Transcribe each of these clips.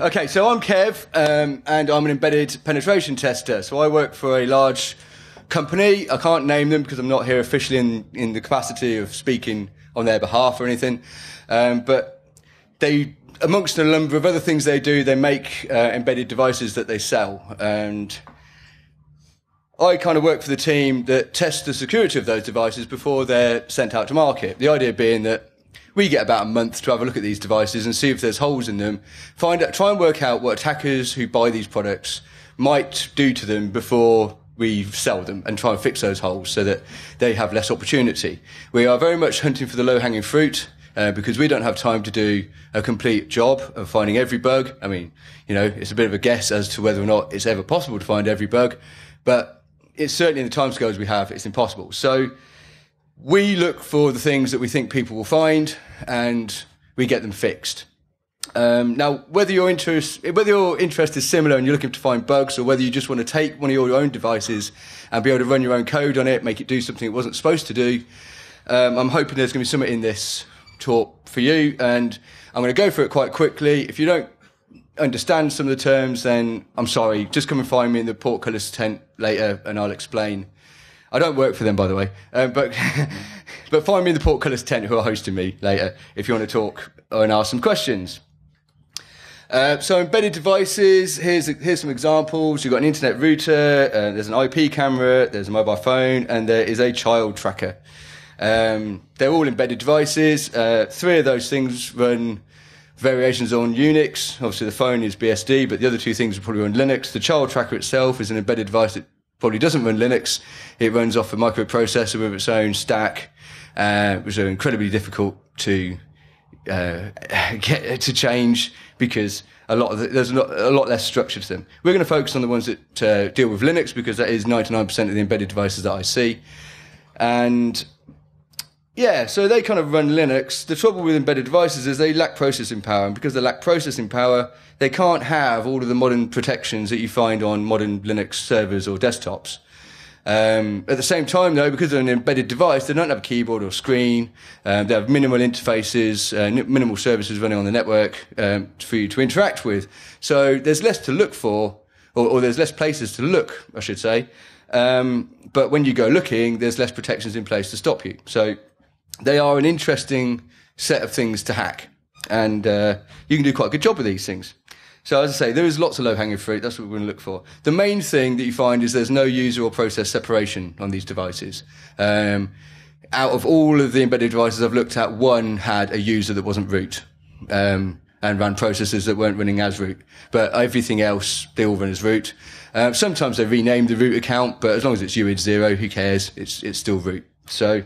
Okay, so I'm Kev, um, and I'm an embedded penetration tester. So I work for a large company. I can't name them because I'm not here officially in, in the capacity of speaking on their behalf or anything. Um, but they, amongst a number of other things they do, they make uh, embedded devices that they sell. And I kind of work for the team that tests the security of those devices before they're sent out to market. The idea being that we get about a month to have a look at these devices and see if there's holes in them. Find out, try and work out what attackers who buy these products might do to them before we sell them and try and fix those holes so that they have less opportunity. We are very much hunting for the low hanging fruit. Uh, because we don't have time to do a complete job of finding every bug. I mean, you know, it's a bit of a guess as to whether or not it's ever possible to find every bug, but it's certainly in the timescales we have, it's impossible. So we look for the things that we think people will find and we get them fixed. Um, now, whether your interest, whether your interest is similar and you're looking to find bugs, or whether you just want to take one of your own devices and be able to run your own code on it, make it do something it wasn't supposed to do, um, I'm hoping there's going to be something in this talk for you. And I'm going to go through it quite quickly. If you don't understand some of the terms, then I'm sorry. Just come and find me in the portcullis tent later, and I'll explain. I don't work for them, by the way, um, but but find me in the portcullis tent who are hosting me later if you want to talk and ask some questions. Uh, so embedded devices, here's, here's some examples. You've got an internet router, uh, there's an IP camera, there's a mobile phone, and there is a child tracker. Um, they're all embedded devices. Uh, three of those things run variations on Unix. Obviously the phone is BSD, but the other two things are probably on Linux. The child tracker itself is an embedded device that probably doesn't run Linux. It runs off a microprocessor with its own stack, uh, which are incredibly difficult to uh, get to change because a lot of the, there's a lot, a lot, less structure to them. We're going to focus on the ones that uh, deal with Linux because that is 99% of the embedded devices that I see. And yeah, so they kind of run Linux. The trouble with embedded devices is they lack processing power, and because they lack processing power, they can't have all of the modern protections that you find on modern Linux servers or desktops. Um, at the same time, though, because they're an embedded device, they don't have a keyboard or screen. Um, they have minimal interfaces, uh, minimal services running on the network um, for you to interact with. So there's less to look for, or, or there's less places to look, I should say. Um, but when you go looking, there's less protections in place to stop you. So they are an interesting set of things to hack, and uh, you can do quite a good job with these things. So as I say, there is lots of low hanging fruit. That's what we're going to look for. The main thing that you find is there's no user or process separation on these devices. Um, out of all of the embedded devices I've looked at, one had a user that wasn't root. Um, and ran processes that weren't running as root. But everything else, they all run as root. Um, sometimes they rename the root account, but as long as it's UID zero, who cares? It's, it's still root. So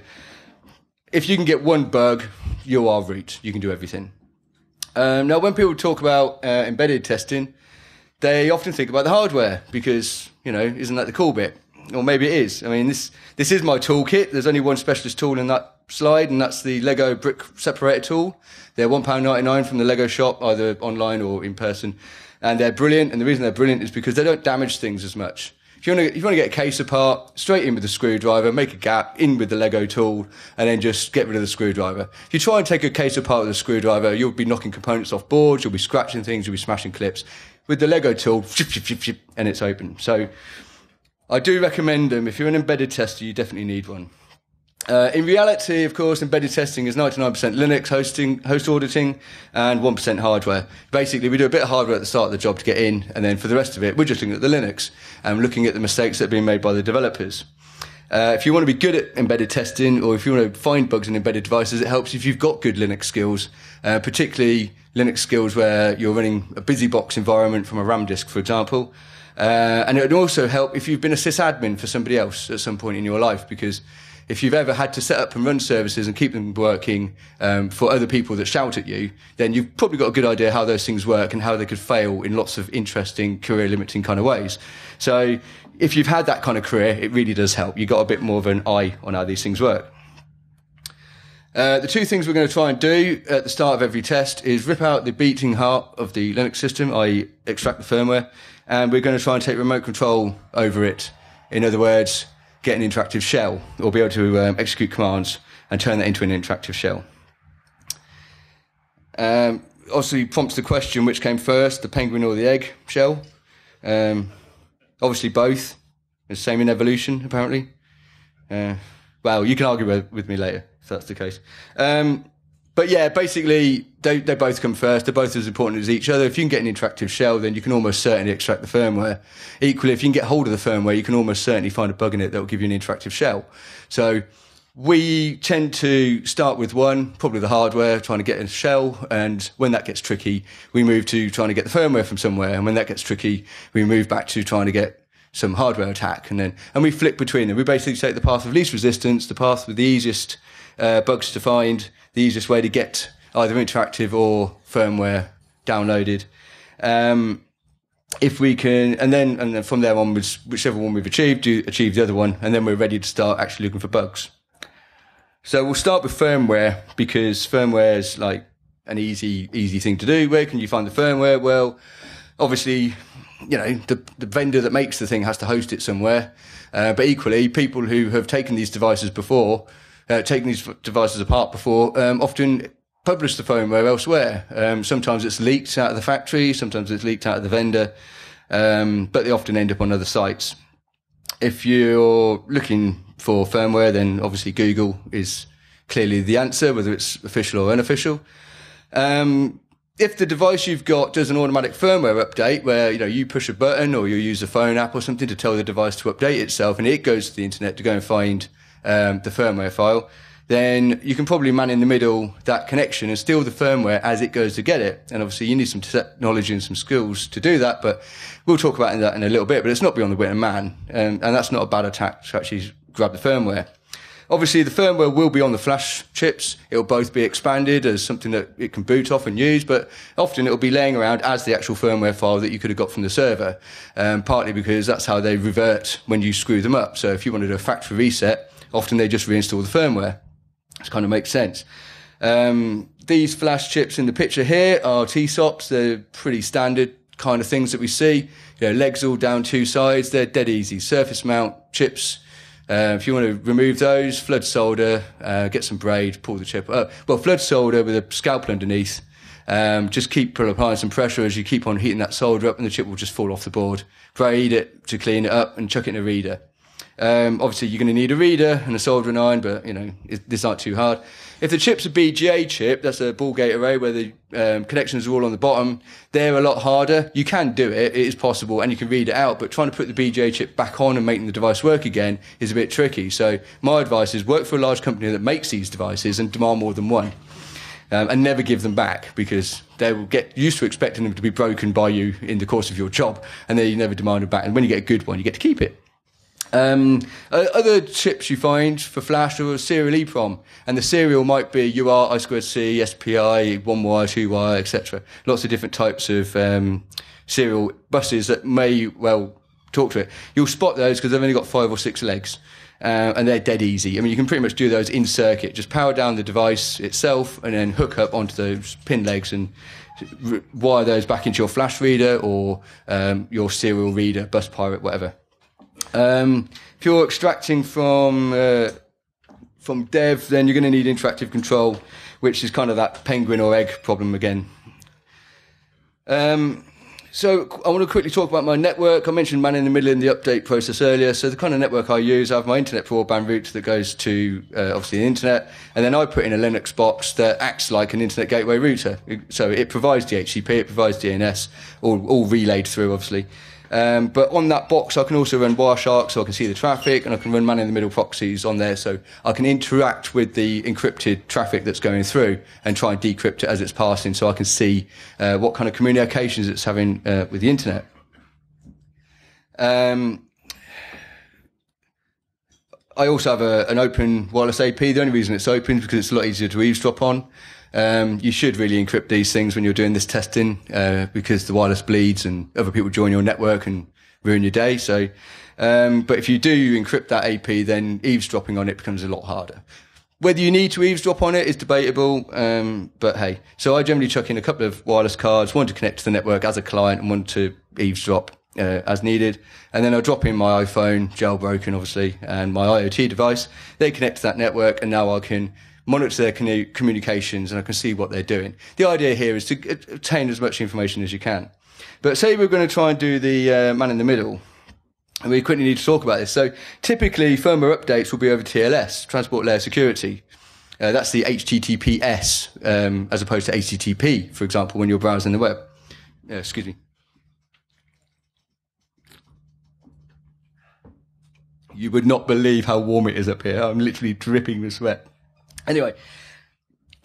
if you can get one bug, you are root. You can do everything. Um, now, when people talk about uh, embedded testing, they often think about the hardware because, you know, isn't that the cool bit? Or maybe it is. I mean, this, this is my toolkit. There's only one specialist tool in that slide, and that's the Lego brick separator tool. They're £1.99 from the Lego shop, either online or in person. And they're brilliant. And the reason they're brilliant is because they don't damage things as much. If you want to, if you want to get a case apart, straight in with the screwdriver, make a gap, in with the Lego tool, and then just get rid of the screwdriver. If you try and take a case apart with a screwdriver, you'll be knocking components off boards, you'll be scratching things, you'll be smashing clips. With the Lego tool, and it's open. So I do recommend them. If you're an embedded tester, you definitely need one. Uh, in reality, of course, embedded testing is 99% Linux hosting, host auditing and 1% hardware. Basically, we do a bit of hardware at the start of the job to get in, and then for the rest of it, we're just looking at the Linux and looking at the mistakes that are being made by the developers. Uh, if you want to be good at embedded testing or if you want to find bugs in embedded devices, it helps if you've got good Linux skills, uh, particularly Linux skills where you're running a BusyBox environment from a RAM disk, for example. Uh, and it would also help if you've been a sysadmin for somebody else at some point in your life because if you've ever had to set up and run services and keep them working um, for other people that shout at you, then you've probably got a good idea how those things work and how they could fail in lots of interesting career limiting kind of ways. So if you've had that kind of career, it really does help. You've got a bit more of an eye on how these things work. Uh, the two things we're going to try and do at the start of every test is rip out the beating heart of the Linux system, i.e. extract the firmware, and we're going to try and take remote control over it. In other words, get an interactive shell or be able to um, execute commands and turn that into an interactive shell. Um, obviously prompts the question which came first, the penguin or the egg shell. Um, obviously, both. The same in evolution, apparently. Uh, well, you can argue with, with, me later if that's the case. Um, but yeah, basically, they, they both come first. They're both as important as each other. If you can get an interactive shell, then you can almost certainly extract the firmware. Equally, if you can get hold of the firmware, you can almost certainly find a bug in it that will give you an interactive shell. So we tend to start with one, probably the hardware, trying to get a shell. And when that gets tricky, we move to trying to get the firmware from somewhere. And when that gets tricky, we move back to trying to get some hardware attack. And then, and we flip between them. We basically take the path of least resistance, the path with the easiest uh, bugs to find, the easiest way to get either interactive or firmware downloaded. Um, if we can, and then, and then from there onwards, whichever one we've achieved, do achieve the other one, and then we're ready to start actually looking for bugs. So we'll start with firmware because firmware is like an easy, easy thing to do. Where can you find the firmware? Well, obviously, you know, the, the vendor that makes the thing has to host it somewhere. Uh, but equally, people who have taken these devices before, uh, taken these devices apart before, um, often publish the firmware elsewhere. Um, sometimes it's leaked out of the factory, sometimes it's leaked out of the vendor, um, but they often end up on other sites. If you're looking for firmware, then obviously Google is clearly the answer, whether it's official or unofficial. Um, if the device you've got does an automatic firmware update where you know you push a button or you use a phone app or something to tell the device to update itself and it goes to the internet to go and find um, the firmware file then you can probably man in the middle that connection and steal the firmware as it goes to get it. And obviously you need some technology and some skills to do that, but we'll talk about that in a little bit, but it's not beyond the wit of man. Um, and that's not a bad attack to actually grab the firmware. Obviously, the firmware will be on the flash chips. It'll both be expanded as something that it can boot off and use, but often it'll be laying around as the actual firmware file that you could have got from the server, um, partly because that's how they revert when you screw them up. So if you wanted a factory reset, often they just reinstall the firmware. This kind of makes sense. Um, these flash chips in the picture here are TSOPs. They're pretty standard kind of things that we see. You know, legs all down two sides. They're dead easy. Surface mount chips uh, if you want to remove those, flood solder, uh, get some braid, pull the chip up. Well, flood solder with a scalpel underneath. Um, just keep applying some pressure as you keep on heating that solder up and the chip will just fall off the board. Braid it to clean it up and chuck it in a reader. Um, obviously, you're going to need a reader and a soldering iron, but you know this aren't too hard. If the chip's a BGA chip, that's a ball gate array where the um, connections are all on the bottom. They're a lot harder. You can do it; it is possible, and you can read it out. But trying to put the BGA chip back on and making the device work again is a bit tricky. So my advice is work for a large company that makes these devices and demand more than one. Um, and never give them back because they will get used to expecting them to be broken by you in the course of your job, and then you never demand it back. And when you get a good one, you get to keep it. Um, other chips you find for flash are serial EEPROM, and the serial might be UART, I2C, SPI, one wire, two wire, etc. Lots of different types of um, serial buses that may well talk to it. You'll spot those because they've only got five or six legs. Uh, and they're dead easy. I mean, you can pretty much do those in circuit. Just power down the device itself and then hook up onto those pin legs and wire those back into your flash reader or um, your serial reader, bus pirate, whatever. Um, if you're extracting from uh, from dev, then you're going to need interactive control, which is kind of that penguin or egg problem again. Um, so I want to quickly talk about my network. I mentioned man in the middle in the update process earlier. So the kind of network I use, I have my internet broadband route that goes to uh, obviously the internet, and then I put in a Linux box that acts like an internet gateway router. So it provides DHCP, it provides DNS, all, all relayed through obviously. Um, but on that box, I can also run Wireshark, so I can see the traffic, and I can run man in the middle proxies on there, so I can interact with the encrypted traffic that's going through and try and decrypt it as it's passing, so I can see uh, what kind of communications it's having uh, with the internet. Um, I also have a, an open wireless AP. The only reason it's open is because it's a lot easier to eavesdrop on. Um, you should really encrypt these things when you're doing this testing uh, because the wireless bleeds and other people join your network and ruin your day. So, um, but if you do encrypt that AP, then eavesdropping on it becomes a lot harder. Whether you need to eavesdrop on it is debatable, um, but hey. So I generally chuck in a couple of wireless cards, one to connect to the network as a client and one to eavesdrop uh, as needed. And then I'll drop in my iPhone, jailbroken obviously, and my IoT device. They connect to that network and now I can monitor their commu- communications, and I can see what they're doing. The idea here is to obtain as much information as you can. But say we're going to try and do the uh, man in the middle. And we quickly need to talk about this. So typically firmware updates will be over TLS, Transport Layer Security. Uh, that's the HTTPS um, as opposed to HTTP, for example, when you're browsing the web. Uh, excuse me. You would not believe how warm it is up here. I'm literally dripping with sweat. Anyway,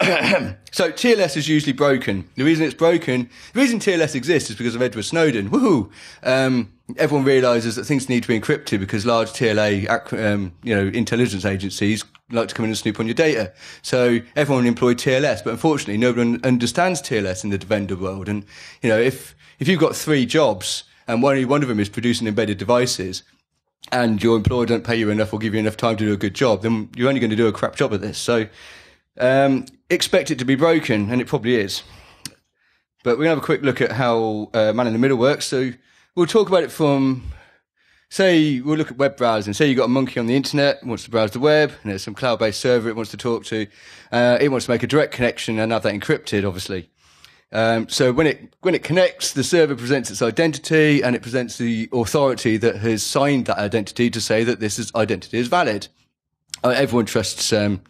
so TLS is usually broken. The reason it's broken, the reason TLS exists is because of Edward Snowden. Woohoo! Um, everyone realizes that things need to be encrypted because large TLA, um, you know, intelligence agencies like to come in and snoop on your data. So everyone employed TLS, but unfortunately nobody understands TLS in the vendor world. And, you know, if, if you've got three jobs and only one of them is producing embedded devices, and your employer don't pay you enough or give you enough time to do a good job, then you're only going to do a crap job at this. So um, expect it to be broken, and it probably is. But we're going to have a quick look at how uh, Man in the Middle works. So we'll talk about it from, say, we'll look at web browsing. Say you've got a monkey on the internet, wants to browse the web, and there's some cloud-based server it wants to talk to. Uh, it wants to make a direct connection and have that encrypted, obviously. Um, so when it when it connects, the server presents its identity and it presents the authority that has signed that identity to say that this is, identity is valid. Uh, everyone trusts um,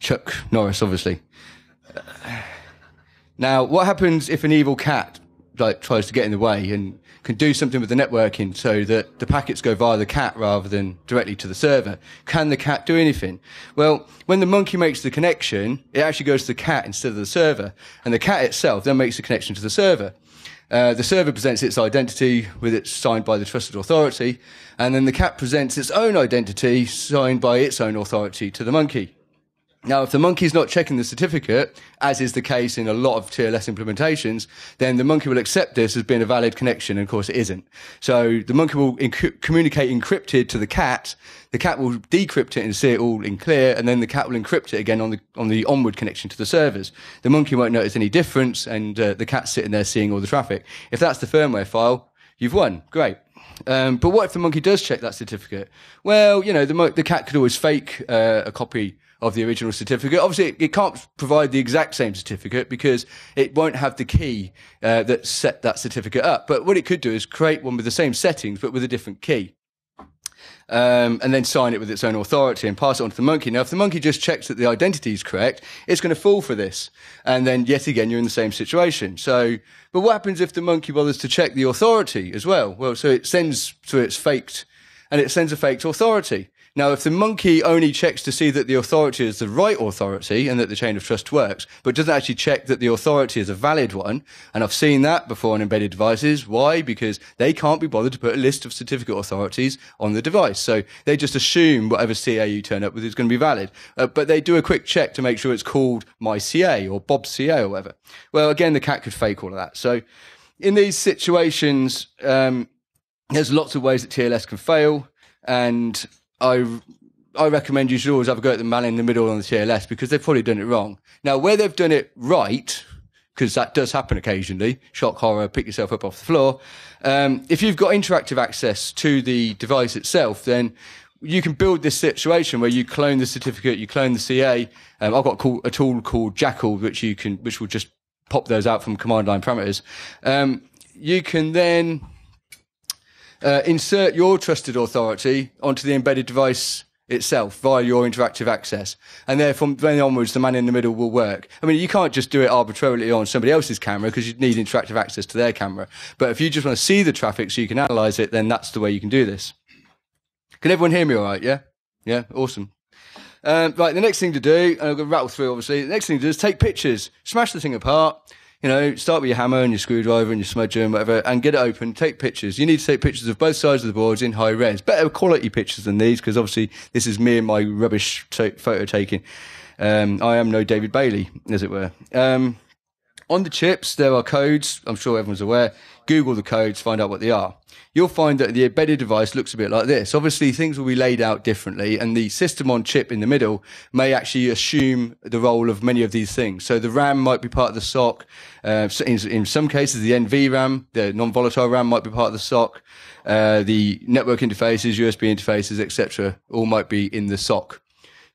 Chuck Norris, obviously. Now, what happens if an evil cat like tries to get in the way and can do something with the networking so that the packets go via the cat rather than directly to the server? Can the cat do anything? Well, when the monkey makes the connection, it actually goes to the cat instead of the server, and the cat itself then makes the connection to the server. Uh, the server presents its identity with it signed by the trusted authority, and then the cat presents its own identity signed by its own authority to the monkey. Now, if the monkey's not checking the certificate, as is the case in a lot of TLS implementations, then the monkey will accept this as being a valid connection, and of course it isn't. So the monkey will communicate encrypted to the cat. The cat will decrypt it and see it all in clear, and then the cat will encrypt it again on the on the onward connection to the servers. The monkey won't notice any difference, and uh, the cat's sitting there seeing all the traffic. If that's the firmware file, you've won. Great. Um, but what if the monkey does check that certificate? Well, you know, the, mo- the cat could always fake uh, a copy of the original certificate. Obviously, it, can't provide the exact same certificate because it won't have the key uh, that set that certificate up. But what it could do is create one with the same settings but with a different key. Um, and then sign it with its own authority and pass it on to the monkey. Now, if the monkey just checks that the identity is correct, it's going to fall for this. And then yet again, you're in the same situation. So, but what happens if the monkey bothers to check the authority as well? Well, so it sends to its faked, and it sends a faked authority. Now, if the monkey only checks to see that the authority is the right authority and that the chain of trust works, but doesn't actually check that the authority is a valid one, and I've seen that before on embedded devices. Why? Because they can't be bothered to put a list of certificate authorities on the device. So they just assume whatever CA you turn up with is going to be valid. Uh, but they do a quick check to make sure it's called my CA or Bob CA or whatever. Well, again, the cat could fake all of that. So in these situations, um, there's lots of ways that TLS can fail. And I I recommend you should always have a go at the man in the middle on the TLS because they've probably done it wrong. Now, where they've done it right, because that does happen occasionally, shock horror, pick yourself up off the floor. Um, if you've got interactive access to the device itself, then you can build this situation where you clone the certificate, you clone the CA. Um, I've got a, tool called Jackal, which you can, which will just pop those out from command line parameters. Um, you can then uh, insert your trusted authority onto the embedded device itself via your interactive access. And there from then onwards, the man in the middle will work. I mean, you can't just do it arbitrarily on somebody else's camera because you need interactive access to their camera. But if you just want to see the traffic so you can analyze it, then that's the way you can do this. Can everyone hear me all right? Yeah? Yeah? Awesome. Um, right, the next thing to do, I'm going to rattle through obviously, the next thing to do is take pictures, smash the thing apart, you know, start with your hammer and your screwdriver and your smudger and whatever, and get it open. Take pictures. You need to take pictures of both sides of the boards in high res. Better quality pictures than these, because obviously this is me and my rubbish t- photo taking. Um, I am no David Bailey, as it were. Um, on the chips, there are codes. I'm sure everyone's aware. Google the codes, find out what they are you'll find that the embedded device looks a bit like this. Obviously, things will be laid out differently, and the system on chip in the middle may actually assume the role of many of these things. So the RAM might be part of the SOC. Uh, in, in, some cases, the NVRAM, the non-volatile RAM, might be part of the SOC. Uh, the network interfaces, USB interfaces, etc., all might be in the SOC.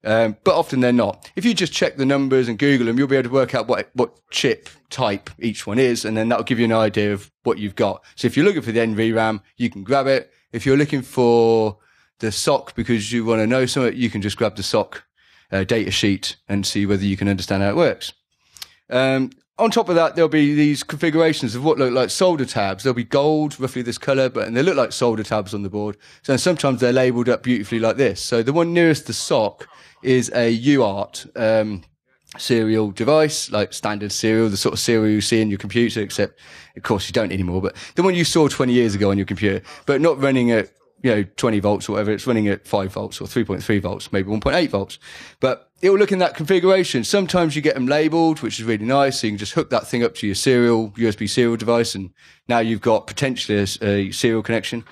Um, but often they're not. If you just check the numbers and Google them, you'll be able to work out what, what chip type each one is. And then that'll give you an idea of what you've got. So if you're looking for the NVRAM, you can grab it. If you're looking for the SOC because you want to know something, you can just grab the SOC uh, data sheet and see whether you can understand how it works. Um, on top of that, there'll be these configurations of what look like solder tabs. They'll be gold, roughly this color, but and they look like solder tabs on the board. So sometimes they're labeled up beautifully like this. So the one nearest the SOC is a UART um, serial device, like standard serial, the sort of serial you see in your computer, except of course you don't anymore. But the one you saw 20 years ago on your computer, but not running at you know 20 volts or whatever. It's running at five volts or 3.3 volts, maybe 1.8 volts, but it will look in that configuration. Sometimes you get them labeled, which is really nice. So you can just hook that thing up to your serial, USB serial device. And now you've got potentially a, a serial connection.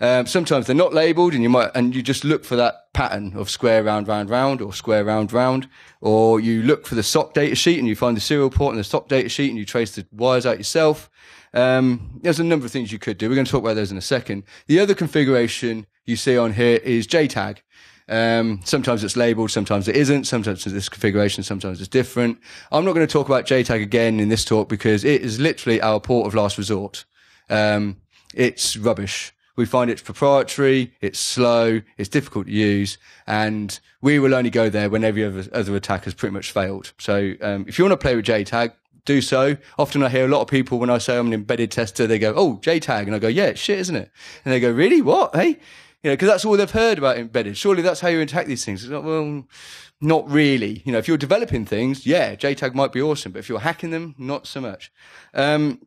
Um, sometimes they're not labeled and you might, and you just look for that pattern of square, round, round, round or square, round, round. Or you look for the SOC data sheet and you find the serial port and the SOC data sheet and you trace the wires out yourself. Um, there's a number of things you could do. We're going to talk about those in a second. The other configuration you see on here is JTAG. Um, sometimes it's labeled, sometimes it isn't. Sometimes it's this configuration, sometimes it's different. I'm not going to talk about JTAG again in this talk because it is literally our port of last resort. Um, it's rubbish. We find it's proprietary, it's slow, it's difficult to use, and we will only go there when every other, other attack has pretty much failed. So um, if you want to play with JTAG, do so. Often I hear a lot of people when I say I'm an embedded tester, they go, "Oh, JTAG," and I go, "Yeah, it's shit, isn't it?" And they go, "Really? What? Hey?" You know, because that's all they've heard about embedded. Surely that's how you attack these things. It's not, well, not really. You know, if you're developing things, yeah, JTAG might be awesome, but if you're hacking them, not so much. Um,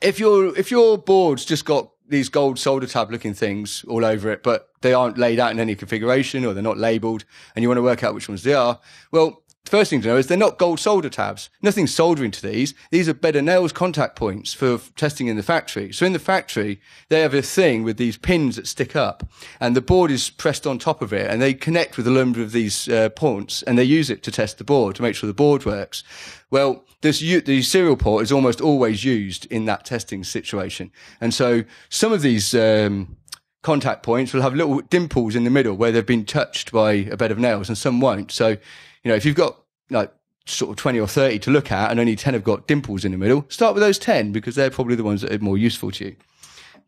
if your if your board's just got these gold solder tab looking things all over it, but they aren't laid out in any configuration or they're not labeled, and you want to work out which ones they are, well, First thing to know is they're not gold solder tabs. Nothing's soldering to these. These are bed better nails contact points for testing in the factory. So in the factory, they have a thing with these pins that stick up and the board is pressed on top of it and they connect with a number of these uh, points and they use it to test the board to make sure the board works. Well, this, the serial port is almost always used in that testing situation. And so some of these, um, contact points will have little dimples in the middle where they've been touched by a bed of nails and some won't. So you know, if you've got like sort of 20 or 30 to look at and only 10 have got dimples in the middle, start with those 10 because they're probably the ones that are more useful to you.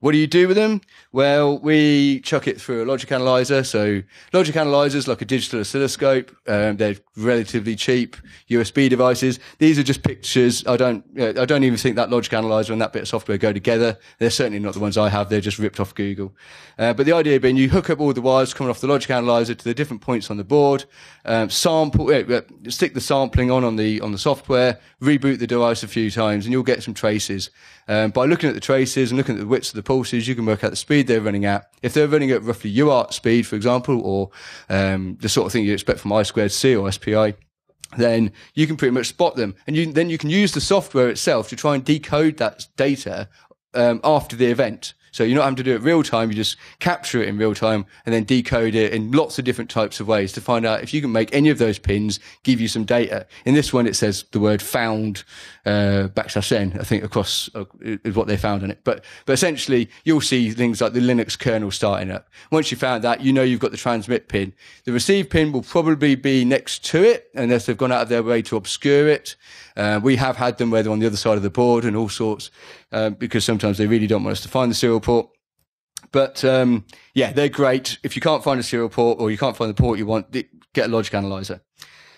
What do you do with them? Well, we chuck it through a logic analyzer. So logic analyzers, like a digital oscilloscope, um, they're relatively cheap USB devices. These are just pictures. I don't, I don't even think that logic analyzer and that bit of software go together. They're certainly not the ones I have. They're just ripped off Google. Uh, but the idea being you hook up all the wires coming off the logic analyzer to the different points on the board, um, sample, uh, stick the sampling on on the, on the software, reboot the device a few times and you'll get some traces. Um, by looking at the traces and looking at the widths of the pulses, you can work out the speed they're running at. If they're running at roughly UART speed, for example, or um, the sort of thing you expect from I squared C or SPI, then you can pretty much spot them. And you, then you can use the software itself to try and decode that data um, after the event. So you're not having to do it real time. You just capture it in real time and then decode it in lots of different types of ways to find out if you can make any of those pins give you some data. In this one, it says the word found, uh, backslash n, I think across uh, is what they found on it. But, but essentially you'll see things like the Linux kernel starting up. Once you found that, you know you've got the transmit pin. The receive pin will probably be next to it unless they've gone out of their way to obscure it. Uh, we have had them where they're on the other side of the board and all sorts, um, because sometimes they really don't want us to find the serial port. But um, yeah, they're great. If you can't find a serial port or you can't find the port you want, get a logic analyzer.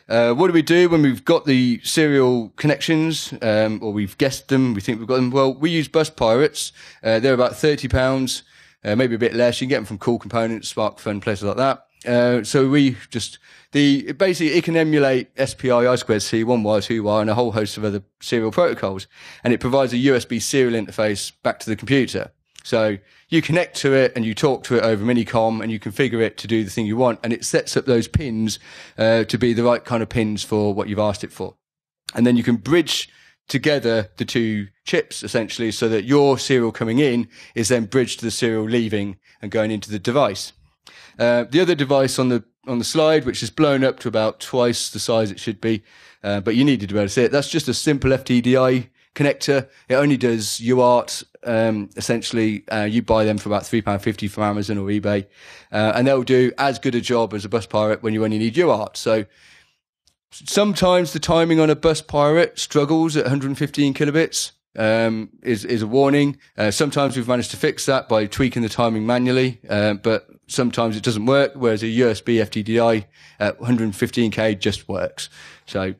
Uh, what do we do when we've got the serial connections, um, or we've guessed them, we think we've got them? Well, we use bus pirates. Uh, they're about £30, uh, maybe a bit less. You can get them from Cool Components, SparkFun, places like that. Uh, so we just the basically it can emulate SPI I squared C, one wire, two wire, and a whole host of other serial protocols, and it provides a USB serial interface back to the computer. So you connect to it and you talk to it over Minicom and you configure it to do the thing you want, and it sets up those pins uh, to be the right kind of pins for what you've asked it for, and then you can bridge together the two chips essentially so that your serial coming in is then bridged to the serial leaving and going into the device. Uh, the other device on the on the slide, which is blown up to about twice the size it should be, uh, but you needed to be able to see it. That's just a simple FTDI connector. It only does UART Um, essentially, uh, you buy them for about three pound fifty from Amazon or eBay, uh, and they'll do as good a job as a bus pirate when you only need UART. So sometimes the timing on a bus pirate struggles at 115 kilobits. Um, is is a warning. Uh, sometimes we've managed to fix that by tweaking the timing manually, uh, but sometimes it doesn't work. Whereas a USB FTDI at 115k just works. So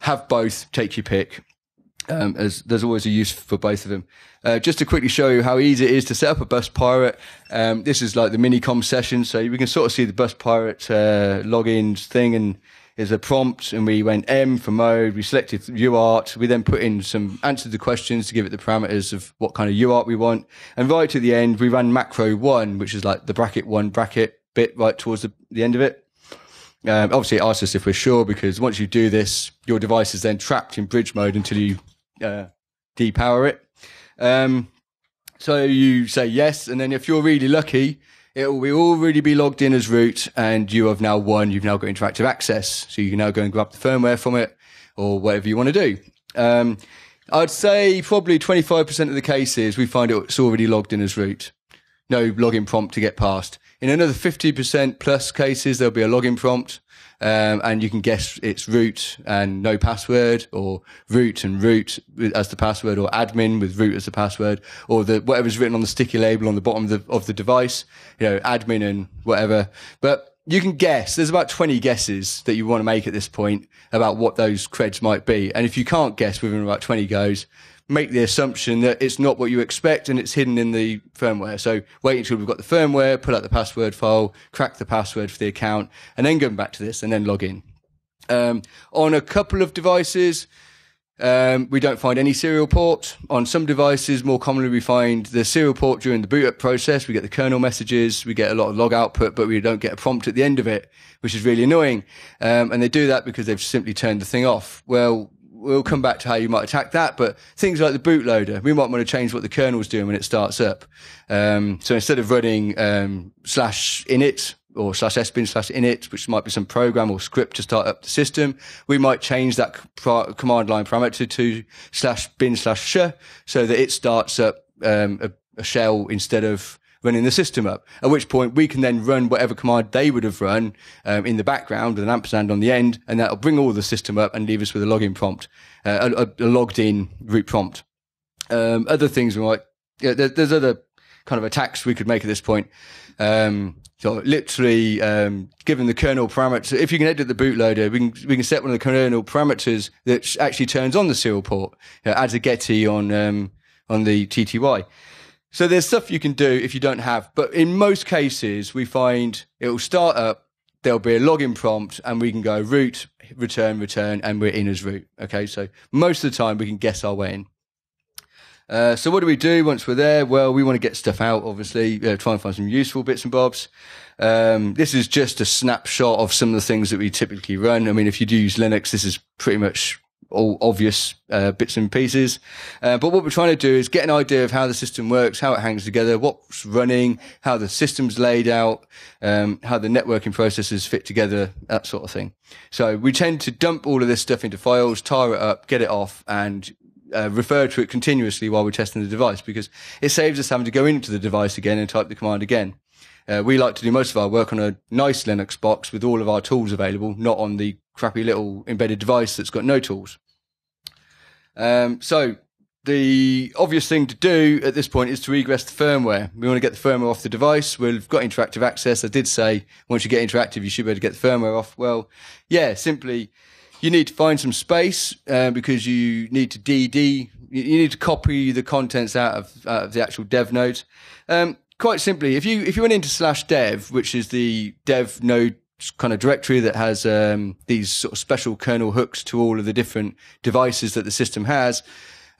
have both. Take your pick. Um, as there's always a use for both of them. Uh, just to quickly show you how easy it is to set up a bus pirate. Um, this is like the minicom session, so we can sort of see the bus pirate uh, logins thing, and there's a prompt, and we went M for mode. We selected UART. We then put in some answered the questions to give it the parameters of what kind of UART we want, and right to the end we ran macro one, which is like the bracket one bracket bit right towards the, the end of it. Um, obviously, it asks us if we're sure because once you do this, your device is then trapped in bridge mode until you uh, depower it. Um, so you say yes, and then if you're really lucky, it will be already be logged in as root, and you have now won. You've now got interactive access, so you can now go and grab the firmware from it or whatever you want to do. Um, I'd say probably 25% of the cases we find it's already logged in as root. No login prompt to get past. In another 50% plus cases, there'll be a login prompt. Um, and you can guess it's root and no password or root and root as the password or admin with root as the password or the whatever's written on the sticky label on the bottom of the, of the device, you know, admin and whatever. But you can guess. There's about 20 guesses that you want to make at this point about what those creds might be. And if you can't guess within about 20 goes, make the assumption that it's not what you expect and it's hidden in the firmware. So wait until we've got the firmware, pull out the password file, crack the password for the account, and then go back to this and then log in. Um, on a couple of devices, um, we don't find any serial port. On some devices, more commonly, we find the serial port during the boot up process. We get the kernel messages, we get a lot of log output, but we don't get a prompt at the end of it, which is really annoying. Um, and they do that because they've simply turned the thing off. Well, we'll come back to how you might attack that. But things like the bootloader, we might want to change what the kernel's doing when it starts up. Um, so instead of running um, slash init or slash sbin slash init, which might be some program or script to start up the system, we might change that command line parameter to slash bin slash sh so that it starts up um, a, a shell instead of running the system up. At which point we can then run whatever command they would have run um, in the background with an ampersand on the end, and that'll bring all the system up and leave us with a login prompt, uh, a, a, logged in root prompt. Um, other things we might, yeah, there, there's other kind of attacks we could make at this point. Um, so literally, um, given the kernel parameters, if you can edit the bootloader, we can we can set one of the kernel parameters that actually turns on the serial port, you know, adds a Getty on um, on the TTY. So there's stuff you can do if you don't have, but in most cases, we find it will start up. There'll be a login prompt, and we can go root, return, return, and we're in as root. Okay, so most of the time we can guess our way in. Uh, so what do we do once we're there? Well, we want to get stuff out, obviously, uh, try and find some useful bits and bobs. Um, this is just a snapshot of some of the things that we typically run. I mean, if you do use Linux, this is pretty much all obvious uh, bits and pieces. Uh, but what we're trying to do is get an idea of how the system works, how it hangs together, what's running, how the system's laid out, um, how the networking processes fit together, that sort of thing. So we tend to dump all of this stuff into files, tar it up, get it off, and uh, refer to it continuously while we're testing the device because it saves us having to go into the device again and type the command again. Uh, we like to do most of our work on a nice Linux box with all of our tools available, not on the crappy little embedded device that's got no tools. Um, so the obvious thing to do at this point is to regress the firmware. We want to get the firmware off the device. We've got interactive access. I did say once you get interactive, you should be able to get the firmware off. Well, yeah, simply you need to find some space uh, because you need to DD. You need to copy the contents out of, out of the actual dev node. Um, quite simply, if you if you went into slash dev, which is the dev node kind of directory that has um, these sort of special kernel hooks to all of the different devices that the system has.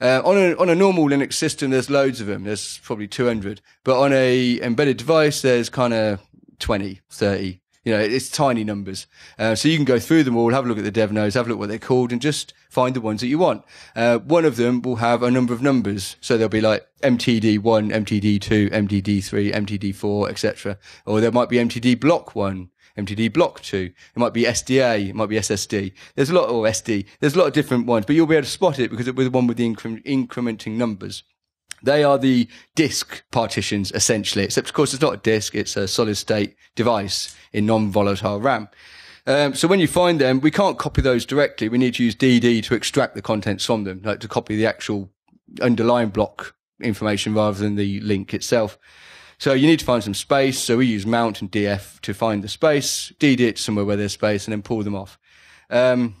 Uh, on a on a normal Linux system, there's loads of them. There's probably 200, but on a embedded device, there's kind of 20, 30. You know, it's tiny numbers. Uh, so you can go through them all, have a look at the dev nodes, have a look what they're called, and just find the ones that you want. Uh, one of them will have a number of numbers. So there'll be like MTD1, MTD2, MTD3, MTD4, etc. Or there might be MTD block one, MTD block two. It might be SDA. It might be SSD. There's a lot, or SD. There's a lot of different ones, but you'll be able to spot it because it was the one with the incre- incrementing numbers. They are the disk partitions essentially, except of course it's not a disk, it's a solid state device in non-volatile RAM. Um, so when you find them, we can't copy those directly. We need to use DD to extract the contents from them, like to copy the actual underlying block information rather than the link itself. So you need to find some space. So we use mount and df to find the space, DD it somewhere where there's space and then pull them off. Um,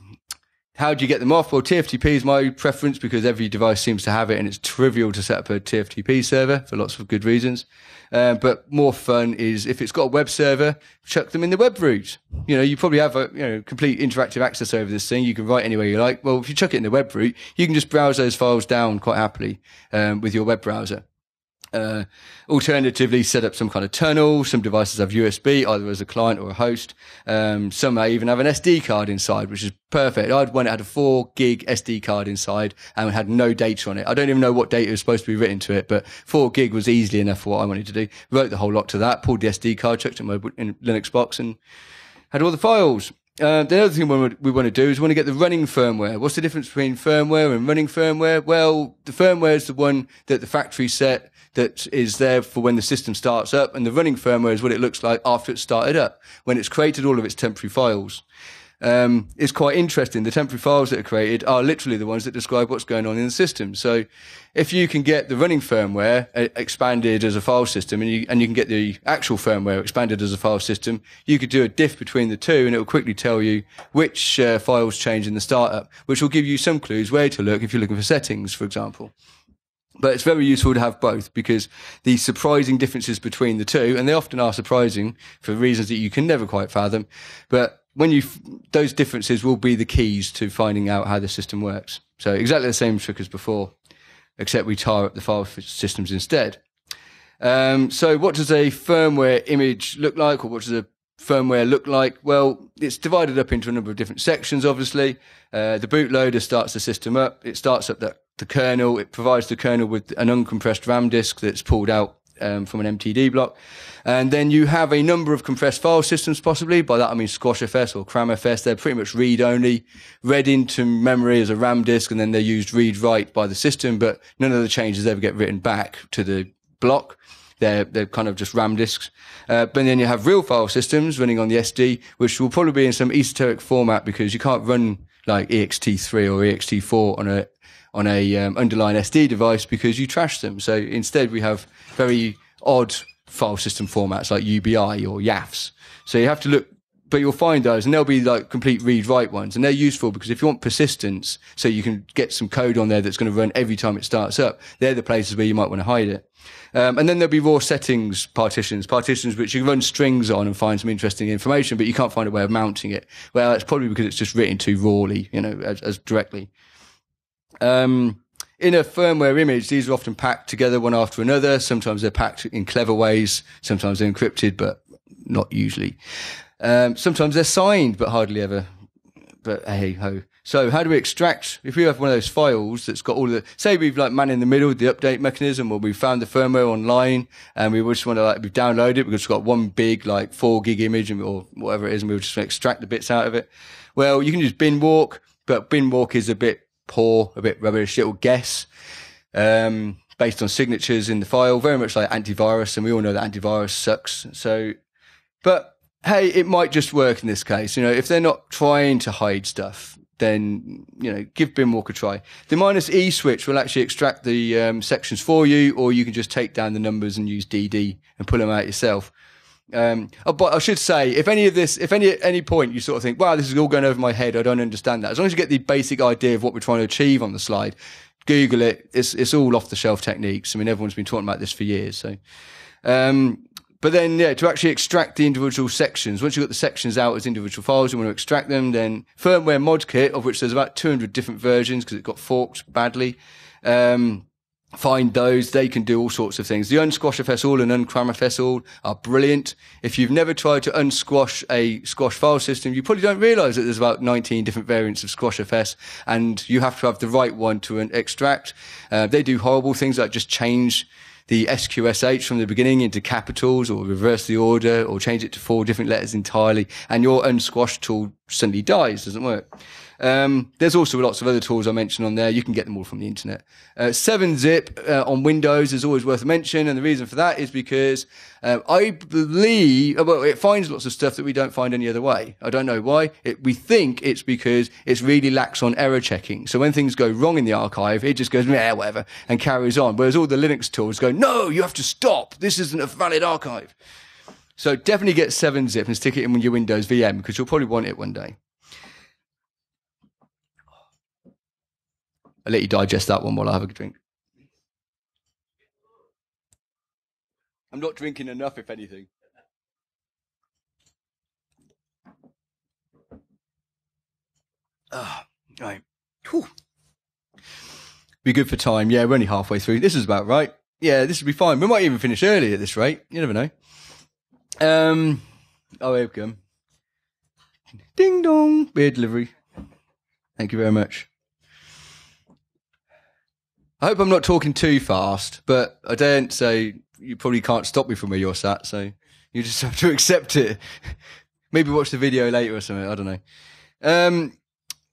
how do you get them off? Well, TFTP is my preference because every device seems to have it and it's trivial to set up a TFTP server for lots of good reasons. Uh, but more fun is if it's got a web server, chuck them in the web root. You know, you probably have a, you know, complete interactive access over this thing. You can write anywhere you like. Well, if you chuck it in the web root, you can just browse those files down quite happily, um, with your web browser. Uh, alternatively, set up some kind of tunnel. Some devices have USB, either as a client or a host. Um, some may even have an SD card inside, which is perfect. I had one that had a four gig SD card inside and had no data on it. I don't even know what data was supposed to be written to it, but four gig was easily enough for what I wanted to do. Wrote the whole lot to that, pulled the SD card, chucked it in my in Linux box and had all the files. Uh, the other thing we want to do is we want to get the running firmware. What's the difference between firmware and running firmware? Well, the firmware is the one that the factory set that is there for when the system starts up, and the running firmware is what it looks like after it's started up, when it's created all of its temporary files. Um, it's quite interesting. The temporary files that are created are literally the ones that describe what's going on in the system. So if you can get the running firmware uh, expanded as a file system and you, and you can get the actual firmware expanded as a file system, you could do a diff between the two and it will quickly tell you which uh, files change in the startup, which will give you some clues where to look if you're looking for settings, for example. But it's very useful to have both because the surprising differences between the two, and they often are surprising for reasons that you can never quite fathom. But when you, those differences will be the keys to finding out how the system works. So exactly the same trick as before, except we tar up the file systems instead. Um, so what does a firmware image look like or what does a firmware look like? Well, it's divided up into a number of different sections, obviously. Uh, the bootloader starts the system up. It starts up the kernel. It provides the kernel with an uncompressed RAM disk that's pulled out um, from an MTD block. And then you have a number of compressed file systems, possibly. By that I mean SquashFS or CramFS. They're pretty much read only, read into memory as a RAM disk, and then they're used read write by the system, but none of the changes ever get written back to the block. They're, they're kind of just RAM disks. Uh, but then you have real file systems running on the SD, which will probably be in some esoteric format because you can't run like ext3 or ext4 on a on a um, underlying SD device because you trash them. So instead, we have very odd file system formats like UBI or YAFs. So you have to look, but you'll find those and they'll be like complete read write ones. And they're useful because if you want persistence, so you can get some code on there that's going to run every time it starts up, they're the places where you might want to hide it. Um, and then there'll be raw settings partitions, partitions which you can run strings on and find some interesting information, but you can't find a way of mounting it. Well, that's probably because it's just written too rawly, you know, as, as directly. Um, in a firmware image, these are often packed together one after another. Sometimes they're packed in clever ways. Sometimes they're encrypted, but not usually. Um, sometimes they're signed, but hardly ever. But hey ho. So how do we extract, if we have one of those files that's got all the, say we've like man in the middle, the update mechanism, or we found the firmware online and we just want to like, we've downloaded it, we've just got one big like four gig image or whatever it is, and we just want to extract the bits out of it. Well, you can use bin walk, but bin walk is a bit poor, a bit rubbish. It will guess, um, based on signatures in the file, very much like antivirus. And we all know that antivirus sucks. So, but hey, it might just work in this case. You know, if they're not trying to hide stuff, then, you know, give Binwalk a try. The minus E switch will actually extract the um, sections for you, or you can just take down the numbers and use DD and pull them out yourself. Um, oh, but I should say, if any of this, if any any point you sort of think, wow, this is all going over my head, I don't understand that. As long as you get the basic idea of what we're trying to achieve on the slide, Google it. It's it's all off the shelf techniques. I mean, everyone's been talking about this for years. So, um, but then yeah, to actually extract the individual sections, once you've got the sections out as individual files, you want to extract them. Then firmware mod kit, of which there's about 200 different versions because it got forked badly. Um, find those. They can do all sorts of things. The unsquashfs all and uncramfs all are brilliant. If you've never tried to unsquash a squash file system, you probably don't realize that there's about 19 different variants of squashfs and you have to have the right one to extract. Uh, they do horrible things like just change the SQSH from the beginning into capitals or reverse the order or change it to four different letters entirely. And your unsquash tool suddenly dies, doesn't work. Um, there's also lots of other tools I mentioned on there. You can get them all from the internet. Uh, 7-zip uh, on Windows is always worth a mention, and the reason for that is because uh, I believe well, it finds lots of stuff that we don't find any other way. I don't know why. It, we think it's because it's really lax on error checking. So when things go wrong in the archive, it just goes yeah whatever and carries on. Whereas all the Linux tools go no, you have to stop. This isn't a valid archive. So definitely get 7-zip and stick it in your Windows VM because you'll probably want it one day. I'll let you digest that one while I have a drink. I'm not drinking enough, if anything. Ah, right. Whew. Be good for time. Yeah, we're only halfway through. This is about right. Yeah, this will be fine. We might even finish early at this rate. You never know. Um, oh, here we go. Ding dong. Beer delivery. Thank you very much. I hope I'm not talking too fast, but I don't, so you probably can't stop me from where you're sat, so you just have to accept it. Maybe watch the video later or something, I don't know. Um,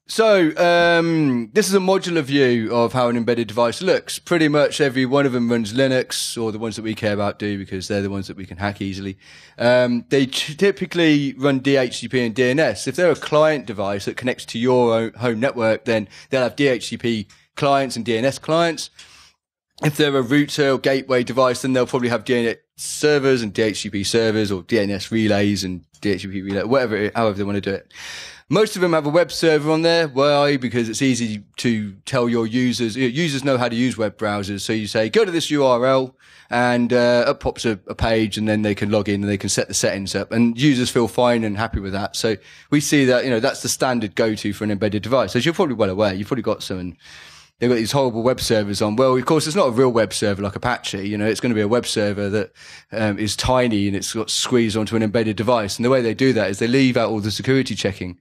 so, um, this is a modular view of how an embedded device looks. Pretty much every one of them runs Linux, or the ones that we care about do, because they're the ones that we can hack easily. Um, they typically run DHCP and DNS. If they're a client device that connects to your home network, then they'll have DHCP clients and DNS clients. If they're a router or gateway device, then they'll probably have DNS servers and DHCP servers or DNS relays and DHCP relay, whatever, however they want to do it. Most of them have a web server on there. Why? Because it's easy to tell your users. Users know how to use web browsers. So you say, go to this URL and uh, up pops a, a, page and then they can log in and they can set the settings up and users feel fine and happy with that. So we see that, you know, that's the standard go-to for an embedded device. As you're probably well aware, you've probably got some they've got these horrible web servers on. Well, of course, it's not a real web server like Apache. You know, it's going to be a web server that um, is tiny and it's got squeezed onto an embedded device. And the way they do that is they leave out all the security checking.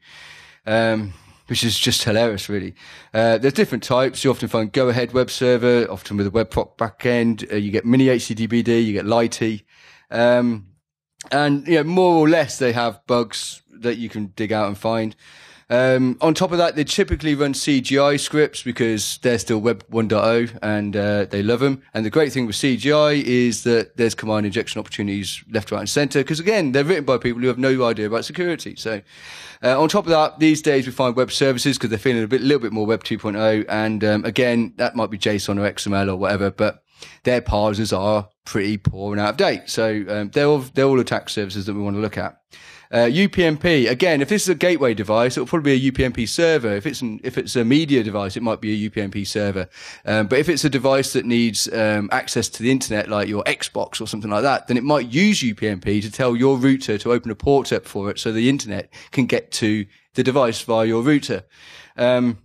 Um, which is just hilarious, really. Uh, there's different types. You often find go-ahead web server, often with a web proc backend. Uh, you get mini HTTPD, you get Lighty. Um, and, you know, more or less they have bugs that you can dig out and find. Um, on top of that, they typically run CGI scripts because they're still Web 1.0 and uh, they love them. And the great thing with CGI is that there's command injection opportunities left, right, and center because again, they're written by people who have no idea about security. So uh, on top of that, these days we find web services because they're feeling a bit, little bit more Web 2.0. And um, again, that might be JSON or XML or whatever, but their parsers are pretty poor and out of date. So um, they're all, they're all attack services that we want to look at. Uh, UPnP again. If this is a gateway device, it'll probably be a UPnP server. If it's an, if it's a media device, it might be a UPnP server. Um, but if it's a device that needs um, access to the internet, like your Xbox or something like that, then it might use UPnP to tell your router to open a port up for it, so the internet can get to the device via your router. Um,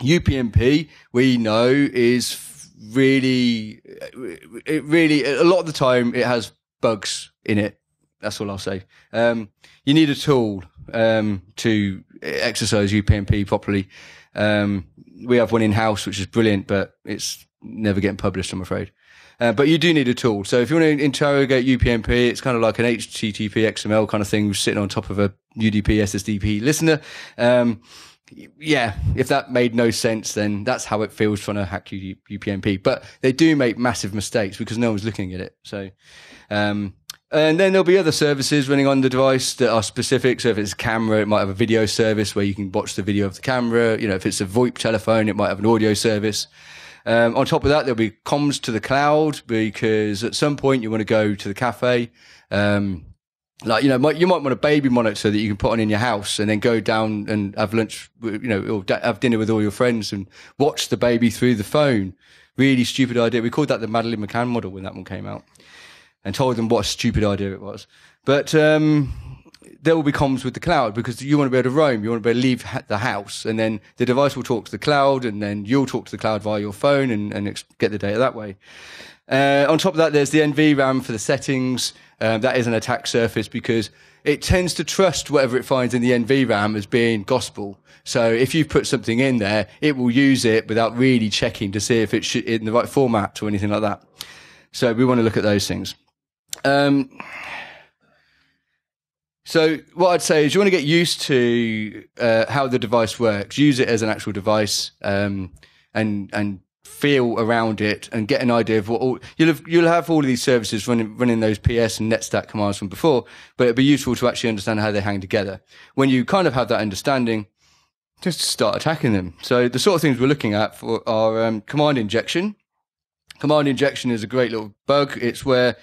UPnP, we know, is really, it really, a lot of the time it has bugs in it. That's all I'll say. Um, you need a tool um, to exercise UPnP properly. Um, we have one in house, which is brilliant, but it's never getting published, I'm afraid. Uh, but you do need a tool. So if you want to interrogate UPnP, it's kind of like an HTTP XML kind of thing sitting on top of a UDP SSDP listener. Um, yeah, if that made no sense, then that's how it feels trying to hack UPnP. But they do make massive mistakes because no one's looking at it. So, um, and then there'll be other services running on the device that are specific. So if it's a camera, it might have a video service where you can watch the video of the camera. You know, if it's a VoIP telephone, it might have an audio service. Um, on top of that, there'll be comms to the cloud because at some point you want to go to the cafe. Um, like, you know, you might want a baby monitor that you can put on in your house and then go down and have lunch, you know, or have dinner with all your friends and watch the baby through the phone. Really stupid idea. We called that the Madeleine McCann model when that one came out and told them what a stupid idea it was. But um, there will be comms with the cloud because you want to be able to roam, you want to be able to leave the house, and then the device will talk to the cloud, and then you'll talk to the cloud via your phone and, and get the data that way. Uh, on top of that, there's the NVRAM for the settings. Uh, that is an attack surface because it tends to trust whatever it finds in the NVRAM as being gospel. So if you've put something in there, it will use it without really checking to see if it's in the right format or anything like that. So we want to look at those things. Um, So what I'd say is you want to get used to uh, how the device works. Use it as an actual device, um, and and feel around it and get an idea of what all, you'll have you'll have all of these services running running those PS and netstack commands from before, but it'd be useful to actually understand how they hang together. When you kind of have that understanding, just start attacking them. So the sort of things we're looking at for are um, command injection. Command injection is a great little bug. It's where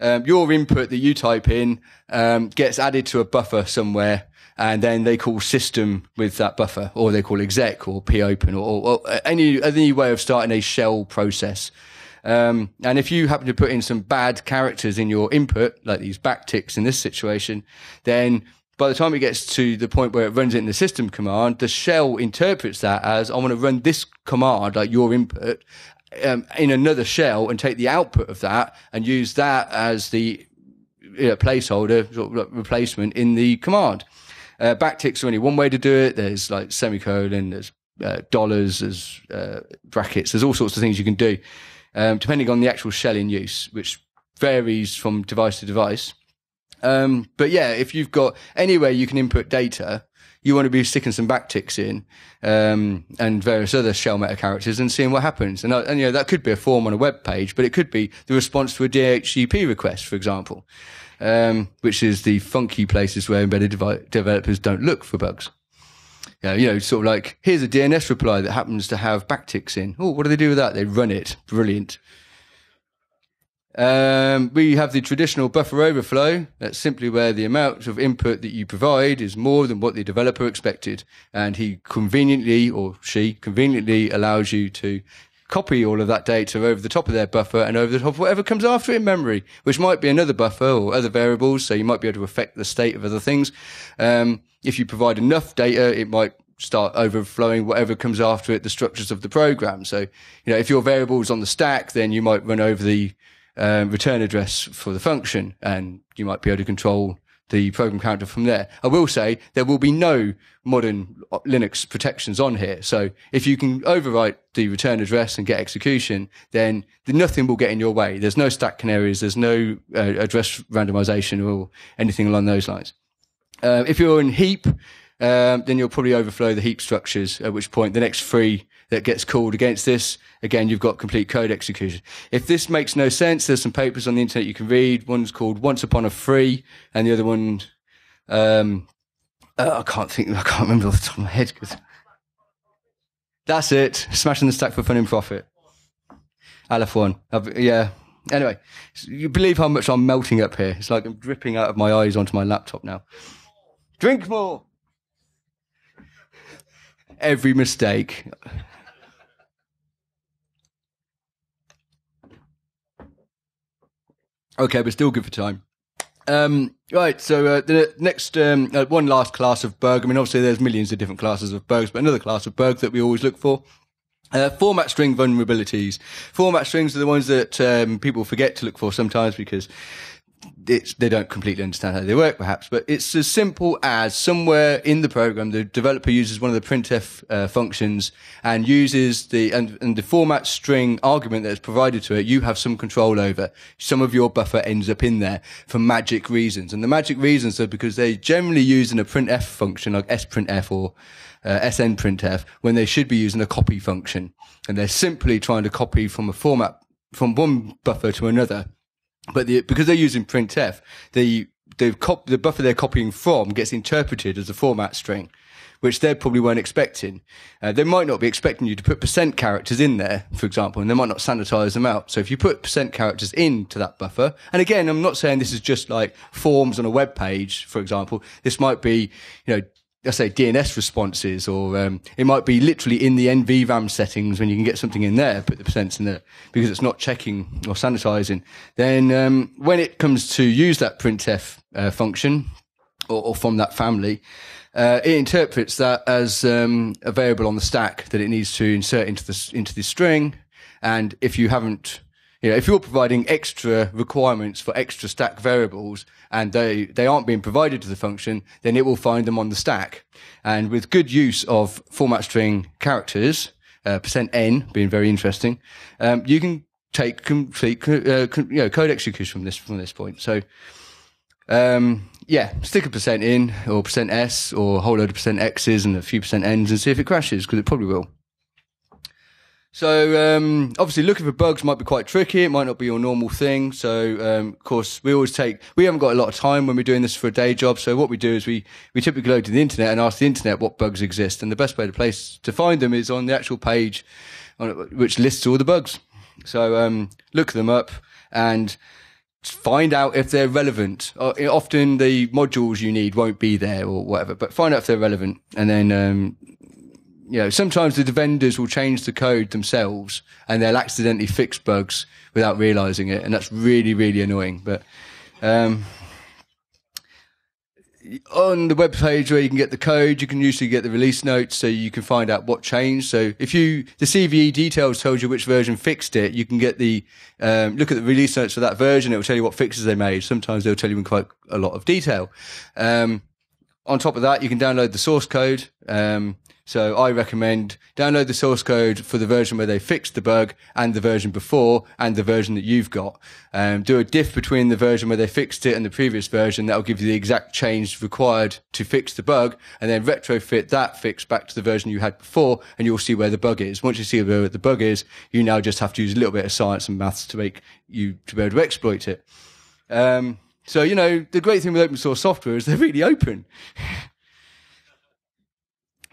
um, your input that you type in um, gets added to a buffer somewhere, and then they call system with that buffer, or they call exec or popen, or, or, any any way of starting a shell process. Um, and if you happen to put in some bad characters in your input, like these backticks in this situation, then by the time it gets to the point where it runs it in the system command, the shell interprets that as I want to run this command, like your input, um, in another shell and take the output of that and use that as the you know, placeholder sort of replacement in the command. Uh, backticks are only one way to do it. There's like semicolon, there's uh, dollars, there's uh, brackets, there's all sorts of things you can do, um, depending on the actual shell in use, which varies from device to device. Um, but yeah, if you've got anywhere you can input data, you want to be sticking some backticks in um, and various other shell meta characters and seeing what happens. And, uh, and, you know that could be a form on a web page, but it could be the response to a DHCP request, for example, um, which is the funky places where embedded devi- developers don't look for bugs. Yeah, you know, sort of like here's a DNS reply that happens to have backticks in. Oh, what do they do with that? They run it. Brilliant. Um, we have the traditional buffer overflow. That's simply where the amount of input that you provide is more than what the developer expected. And he conveniently, or she conveniently allows you to copy all of that data over the top of their buffer and over the top of whatever comes after it in memory, which might be another buffer or other variables. So you might be able to affect the state of other things. Um, if you provide enough data, it might start overflowing whatever comes after it, the structures of the program. So, you know, if your variable is on the stack, then you might run over the um, return address for the function, and you might be able to control the program counter from there. I will say there will be no modern Linux protections on here. So if you can overwrite the return address and get execution, then nothing will get in your way. There's no stack canaries. There's no uh, address randomization or anything along those lines. Uh, if you're in heap, um, then you'll probably overflow the heap structures, at which point the next free that gets called against this, again, you've got complete code execution. If this makes no sense, there's some papers on the internet you can read. One's called Once Upon a Free, and the other one, um, uh, I can't think, I can't remember off the top of my head. Cause that's it. Smashing the stack for fun and profit. Aleph one. yeah. Anyway, you believe how much I'm melting up here. It's like I'm dripping out of my eyes onto my laptop now. Drink more. Every mistake. Okay, but still good for time. Um, right, so uh, the next um, uh, one last class of bug. I mean, obviously there's millions of different classes of bugs, but another class of bug that we always look for. Uh, format string vulnerabilities. Format strings are the ones that um, people forget to look for sometimes because they don't completely understand how they work, perhaps, but it's as simple as somewhere in the program, the developer uses one of the printf uh, functions and uses the and, and the format string argument that's provided to it. You have some control over. Some of your buffer ends up in there for magic reasons, and the magic reasons are because they generally use in a printf function like sprintf or uh, snprintf when they should be using a copy function, and they're simply trying to copy from a format from one buffer to another but the, because they're using printf, the the, cop, the buffer they're copying from gets interpreted as a format string, which they probably weren't expecting. Uh, they might not be expecting you to put percent characters in there, for example, and they might not sanitize them out. So if you put percent characters into that buffer, and again, I'm not saying this is just like forms on a web page, for example. This might be, you know, let's say DNS responses, or um, it might be literally in the NVRAM settings when you can get something in there, put the percents in there because it's not checking or sanitizing. Then um, when it comes to use that printf uh, function or, or, from that family, uh, it interprets that as um, a variable on the stack that it needs to insert into the into the string, and if you haven't you know, if you're providing extra requirements for extra stack variables and they, they aren't being provided to the function, then it will find them on the stack. And with good use of format string characters, uh, percent %n being very interesting, um, you can take complete, uh, you know, code execution from this, from this point. So, um, yeah, stick a percent in or percent S or a whole load of percent X's and a few percent N's and see if it crashes because it probably will. So um, obviously, looking for bugs might be quite tricky. It might not be your normal thing. So um, of course, we always take. We haven't got a lot of time when we're doing this for a day job. So what we do is we we typically go to the internet and ask the internet what bugs exist, and the best way to place to find them is on the actual page, on, which lists all the bugs. So um, look them up and find out if they're relevant. Uh, often the modules you need won't be there or whatever, but find out if they're relevant, and then um, you know, sometimes the vendors will change the code themselves and they'll accidentally fix bugs without realizing it. And that's really, really annoying. But, um, on the web page where you can get the code, you can usually get the release notes so you can find out what changed. So if you, the CVE details tells you which version fixed it, you can get the, um, look at the release notes for that version. It will tell you what fixes they made. Sometimes they'll tell you in quite a lot of detail. Um, on top of that, you can download the source code. Um, so I recommend download the source code for the version where they fixed the bug and the version before and the version that you've got. Um, do a diff between the version where they fixed it and the previous version. That'll give you the exact change required to fix the bug and then retrofit that fix back to the version you had before and you'll see where the bug is. Once you see where the bug is, you now just have to use a little bit of science and maths to make you to be able to exploit it. Um, so, you know, the great thing with open source software is they're really open.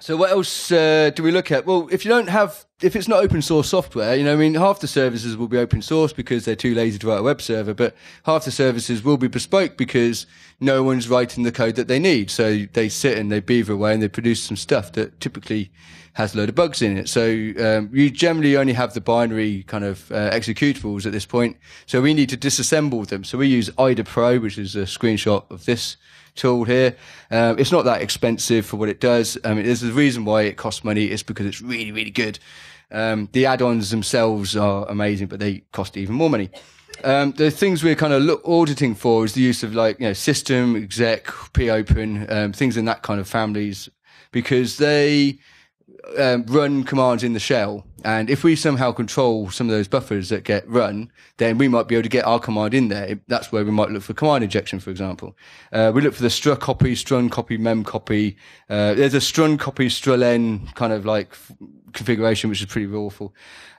So what else uh, do we look at? Well, if you don't have, if it's not open source software, you know, I mean, half the services will be open source because they're too lazy to write a web server, but half the services will be bespoke because no one's writing the code that they need. So they sit and they beaver away and they produce some stuff that typically has a load of bugs in it. So um, you generally only have the binary kind of uh, executables at this point. So we need to disassemble them. So we use IDA Pro, which is a screenshot of this tool here. Um, it's not that expensive for what it does. I mean, there's a reason why it costs money. It's because it's really, really good. Um, the add-ons themselves are amazing, but they cost even more money. Um, the things we're kind of look, auditing for is the use of like, you know, system, exec, popen, um, things in that kind of families, because they, um, run commands in the shell. And if we somehow control some of those buffers that get run, then we might be able to get our command in there. That's where we might look for command injection, for example. Uh, we look for the str copy, strun copy, mem copy. Uh, there's a strun copy, strlen kind of like f- configuration, which is pretty awful.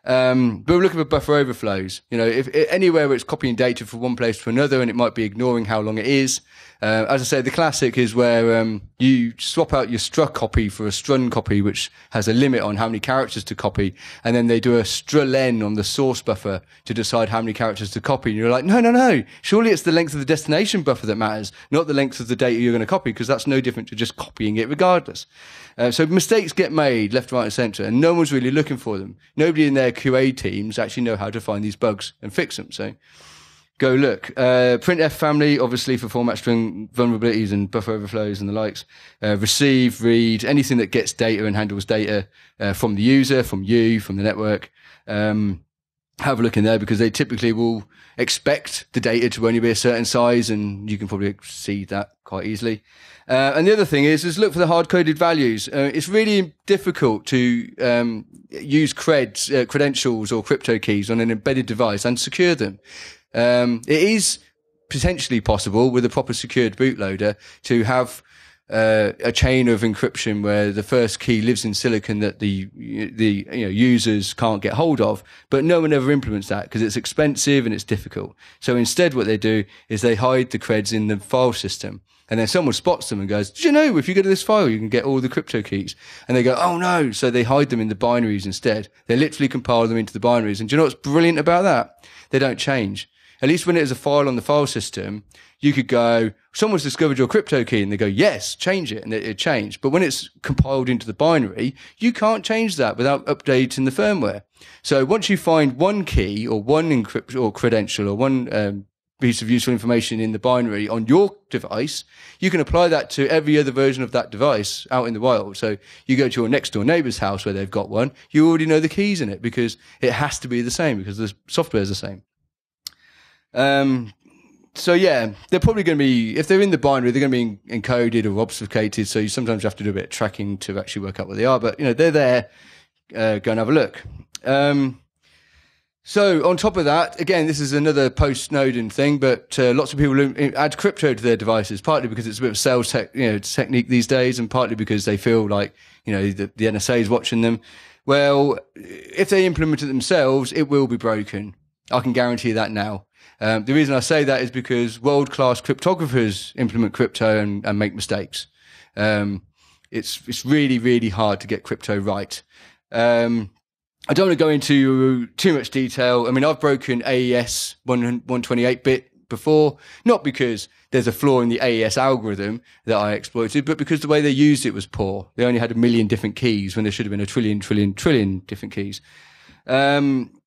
Um, but we're looking for buffer overflows. You know, if, if, anywhere where it's copying data from one place to another, and it might be ignoring how long it is. Uh, as I say, the classic is where um, you swap out your struct copy for a strun copy, which has a limit on how many characters to copy, and then they do a strlen on the source buffer to decide how many characters to copy. And you're like, no, no, no. Surely it's the length of the destination buffer that matters, not the length of the data you're going to copy, because that's no different to just copying it regardless. Uh, so mistakes get made left, right, and centre, and no one's really looking for them. Nobody in their QA teams actually know how to find these bugs and fix them. So go look. Uh, printf family, obviously for format string vulnerabilities and buffer overflows and the likes. Uh, receive, read, anything that gets data and handles data uh, from the user, from you, from the network. Um, have a look in there because they typically will expect the data to only be a certain size and you can probably see that quite easily. Uh, and the other thing is, is look for the hard coded values. Uh, it's really difficult to um, use creds, uh, credentials or crypto keys on an embedded device and secure them. Um, it is potentially possible with a proper secured bootloader to have uh, a chain of encryption where the first key lives in silicon that the the you know, users can't get hold of, but no one ever implements that because it's expensive and it's difficult. So instead, what they do is they hide the creds in the file system. And then someone spots them and goes, "Do you know if you go to this file, you can get all the crypto keys?" And they go, "Oh no!" So they hide them in the binaries instead. They literally compile them into the binaries. And do you know what's brilliant about that? They don't change. At least when it is a file on the file system, you could go, someone's discovered your crypto key and they go, yes, change it. And it, it changed. But when it's compiled into the binary, you can't change that without updating the firmware. So once you find one key or one encrypt or credential or one um, piece of useful information in the binary on your device, you can apply that to every other version of that device out in the wild. So you go to your next door neighbor's house where they've got one, you already know the keys in it because it has to be the same because the software is the same. Um, so yeah, they're probably going to be if they're in the binary, they're going to be encoded or obfuscated. So you sometimes have to do a bit of tracking to actually work out where they are. But you know, they're there. Uh, go and have a look. Um, So on top of that, again, this is another post-Snowden thing, but uh, lots of people add crypto to their devices, partly because it's a bit of sales tech, you know, technique these days, and partly because they feel like you know the, the NSA is watching them. Well, if they implement it themselves, it will be broken. I can guarantee that now. Um, the reason I say that is because world-class cryptographers implement crypto and, and make mistakes. Um, it's it's really really hard to get crypto right. Um, I don't want to go into too much detail. I mean, I've broken AES 128 bit before, not because there's a flaw in the AES algorithm that I exploited, but because the way they used it was poor. They only had a million different keys when there should have been a trillion, trillion, trillion different keys. Um,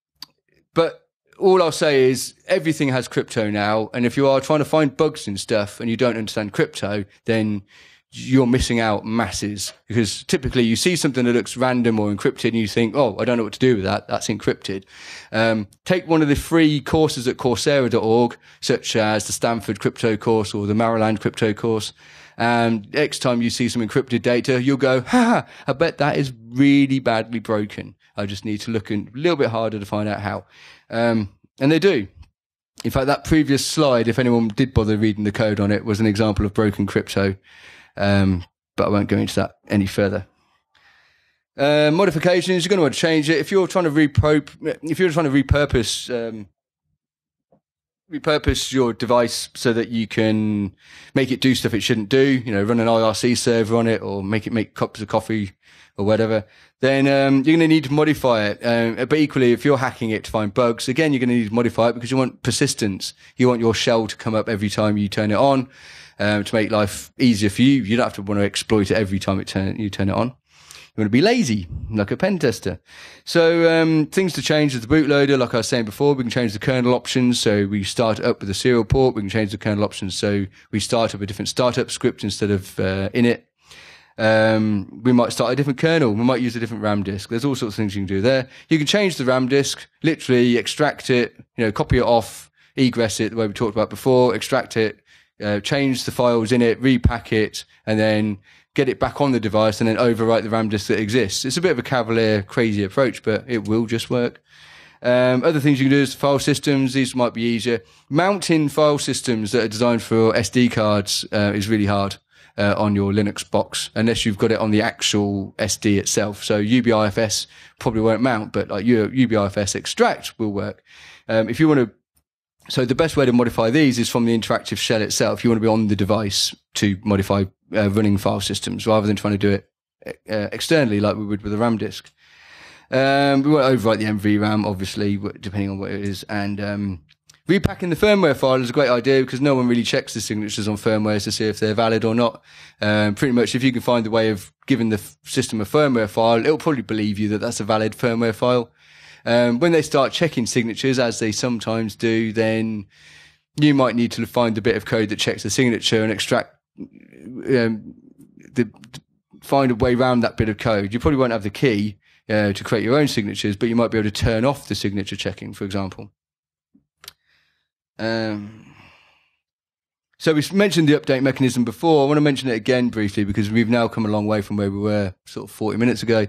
but all I'll say is everything has crypto now. And if you are trying to find bugs and stuff and you don't understand crypto, then you're missing out masses because typically you see something that looks random or encrypted and you think, oh, I don't know what to do with that. That's encrypted. Um, take one of the free courses at Coursera.org, such as the Stanford crypto course or the Maryland crypto course. And next time you see some encrypted data, you'll go, ha, I bet that is really badly broken. I just need to look a little bit harder to find out how. Um, and they do. In fact, that previous slide, if anyone did bother reading the code on it, was an example of broken crypto. Um, but I won't go into that any further. Uh, modifications, you're going to want to change it. If you're trying to repro, if you're trying to repurpose, um, repurpose your device so that you can make it do stuff it shouldn't do, you know, run an IRC server on it or make it make cups of coffee or whatever, then um, you're going to need to modify it. Um, but equally, if you're hacking it to find bugs, again, you're going to need to modify it because you want persistence. You want your shell to come up every time you turn it on um, to make life easier for you. You don't have to want to exploit it every time it turn, you turn it on. You want to be lazy, like a pen tester. So um, things to change with the bootloader, like I was saying before, we can change the kernel options. So we start up with a serial port. We can change the kernel options. So we start up a different startup script instead of uh, init. Um, we might start a different kernel. We might use a different RAM disk. There's all sorts of things you can do there. You can change the RAM disk, literally extract it, you know, copy it off, egress it the way we talked about before, extract it, uh, change the files in it, repack it, and then get it back on the device and then overwrite the RAM disk that exists. It's a bit of a cavalier, crazy approach, but it will just work. Um, other things you can do is file systems. These might be easier. Mounting file systems that are designed for SD cards uh, is really hard. Uh, on your Linux box, unless you've got it on the actual SD itself. So UBIFS probably won't mount, but like UBIFS extract will work. Um, if you want to so the best way to modify these is from the interactive shell itself. You want to be on the device to modify uh, running file systems rather than trying to do it uh, externally like we would with a RAM disk. Um, we won't overwrite the MVRAM, obviously, depending on what it is. And um, repacking the firmware file is a great idea because no one really checks the signatures on firmware to see if they're valid or not. Um, pretty much, if you can find a way of giving the system a firmware file, it'll probably believe you that that's a valid firmware file. Um, when they start checking signatures, as they sometimes do, then you might need to find a bit of code that checks the signature and extract um, the find a way around that bit of code. You probably won't have the key uh, to create your own signatures, but you might be able to turn off the signature checking, for example. Um, so we mentioned the update mechanism before. I want to mention it again briefly because we've now come a long way from where we were sort of 40 minutes ago.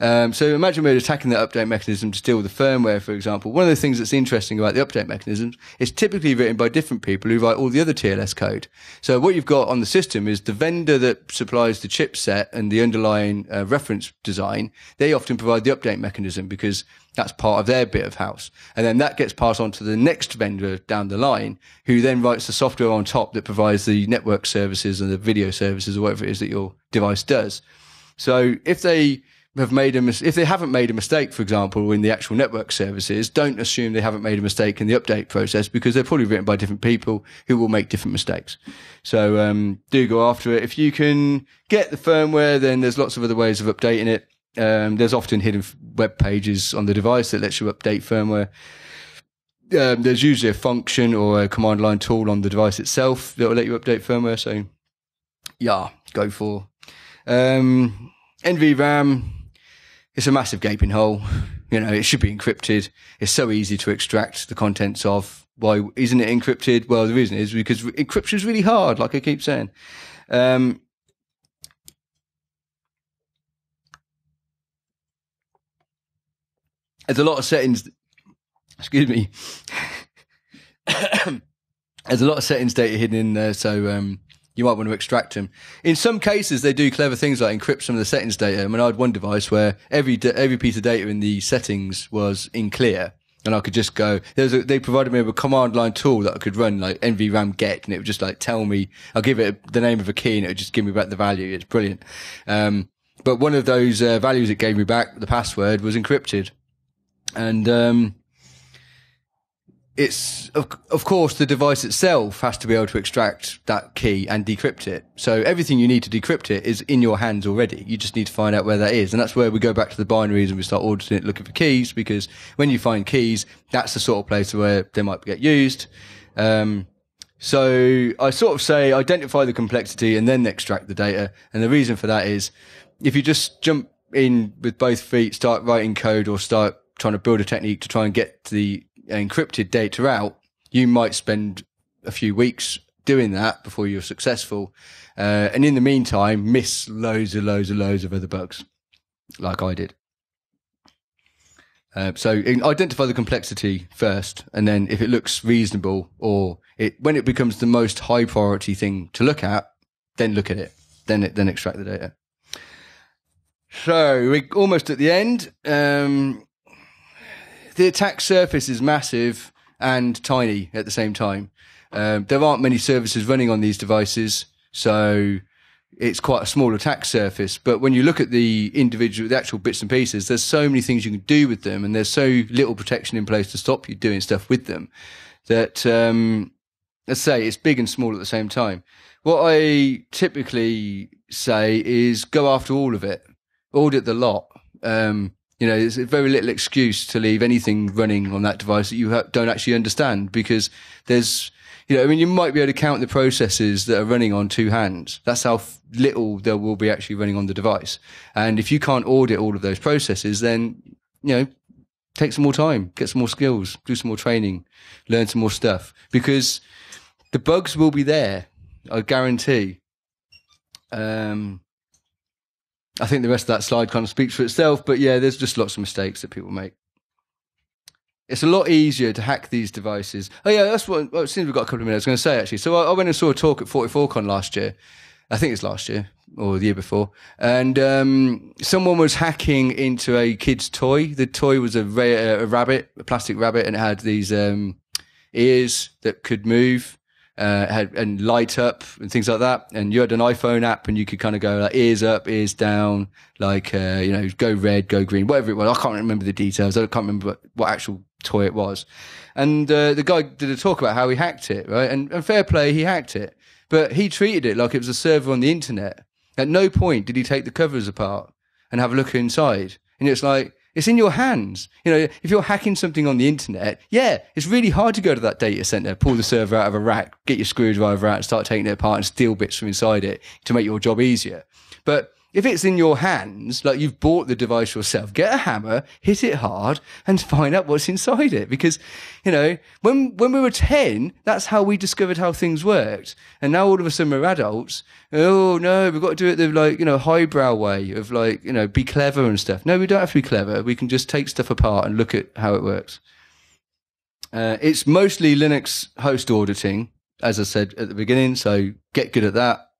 Um, so imagine we're attacking that update mechanism to deal with the firmware, for example. One of the things that's interesting about the update mechanisms is typically written by different people who write all the other TLS code. So what you've got on the system is the vendor that supplies the chipset and the underlying uh, reference design. They often provide the update mechanism because that's part of their bit of house. And then that gets passed on to the next vendor down the line, who then writes the software on top that provides the network services and the video services or whatever it is that your device does. So if they have made a mis- if they haven't made a mistake, for example, in the actual network services, don't assume they haven't made a mistake in the update process because they're probably written by different people who will make different mistakes. So um, do go after it. If you can get the firmware, then there's lots of other ways of updating it. Um, there's often hidden web pages on the device that lets you update firmware. Um, there's usually a function or a command line tool on the device itself that will let you update firmware. So, yeah, go for um, NVRAM it's a massive gaping hole. You know, it should be encrypted. It's so easy to extract the contents of. Why isn't it encrypted? Well, the reason is because encryption is really hard, like I keep saying. Um, there's a lot of settings excuse me. There's a lot of settings data hidden in there, so um, you might want to extract them. In some cases, they do clever things like encrypt some of the settings data. I mean, I had one device where every every piece of data in the settings was in clear, and I could just go. A, they provided me with a command line tool that I could run like nvram get, and it would just like tell me. I'll give it the name of a key, and it would just give me back the value. It's brilliant. Um, but one of those uh, values it gave me back, the password, was encrypted, and um, it's of, of course the device itself has to be able to extract that key and decrypt it. So everything you need to decrypt it is in your hands already. You just need to find out where that is. And that's where we go back to the binaries and we start auditing it, looking for keys because when you find keys, that's the sort of place where they might get used. Um, so I sort of say identify the complexity and then extract the data. And the reason for that is if you just jump in with both feet, start writing code or start trying to build a technique to try and get the encrypted data out, you might spend a few weeks doing that before you're successful. Uh, and in the meantime, miss loads and loads and loads of other bugs, like I did. Uh, so identify the complexity first, and then if it looks reasonable or it when it becomes the most high priority thing to look at, then look at it. Then it, then extract the data. So we're almost at the end. Um, the attack surface is massive and tiny at the same time. Um, there aren't many services running on these devices, so it's quite a small attack surface. But when you look at the individual, the actual bits and pieces, there's so many things you can do with them, and there's so little protection in place to stop you doing stuff with them that, um, let's say, it's big and small at the same time. What I typically say is go after all of it, audit the lot. Um, you know, there's very little excuse to leave anything running on that device that you ha- don't actually understand because there's, you know, I mean, you might be able to count the processes that are running on two hands. That's how f- little there will be actually running on the device. And if you can't audit all of those processes, then, you know, take some more time, get some more skills, do some more training, learn some more stuff because the bugs will be there. I guarantee. Um, I think the rest of that slide kind of speaks for itself, but yeah, there's just lots of mistakes that people make. It's a lot easier to hack these devices. Oh yeah, that's what. Well, it seems we've got a couple of minutes. I was going to say actually. So I, I, went and saw a talk at 44Con last year. I think it's last year or the year before, and um, someone was hacking into a kid's toy. The toy was a, ra- a rabbit, a plastic rabbit, and it had these um, ears that could move uh, had, and light up and things like that. And you had an iPhone app and you could kind of go like ears up, ears down, like, uh, you know, go red, go green, whatever it was. I can't remember the details. I can't remember what, what actual toy it was. And, uh, the guy did a talk about how he hacked it, right? And, and fair play, he hacked it, but he treated it like it was a server on the internet. At no point did he take the covers apart and have a look inside. And it's like, it's in your hands. You know, if you're hacking something on the internet, yeah, it's really hard to go to that data center, pull the server out of a rack, get your screwdriver out start taking it apart and steal bits from inside it to make your job easier. But if it's in your hands, like you've bought the device yourself, get a hammer, hit it hard and find out what's inside it. Because, you know, when, when we were 10, that's how we discovered how things worked. And now all of a sudden we're adults. Oh no, we've got to do it the like, you know, highbrow way of like, you know, be clever and stuff. No, we don't have to be clever. We can just take stuff apart and look at how it works. Uh, it's mostly Linux host auditing, as I said at the beginning. So get good at that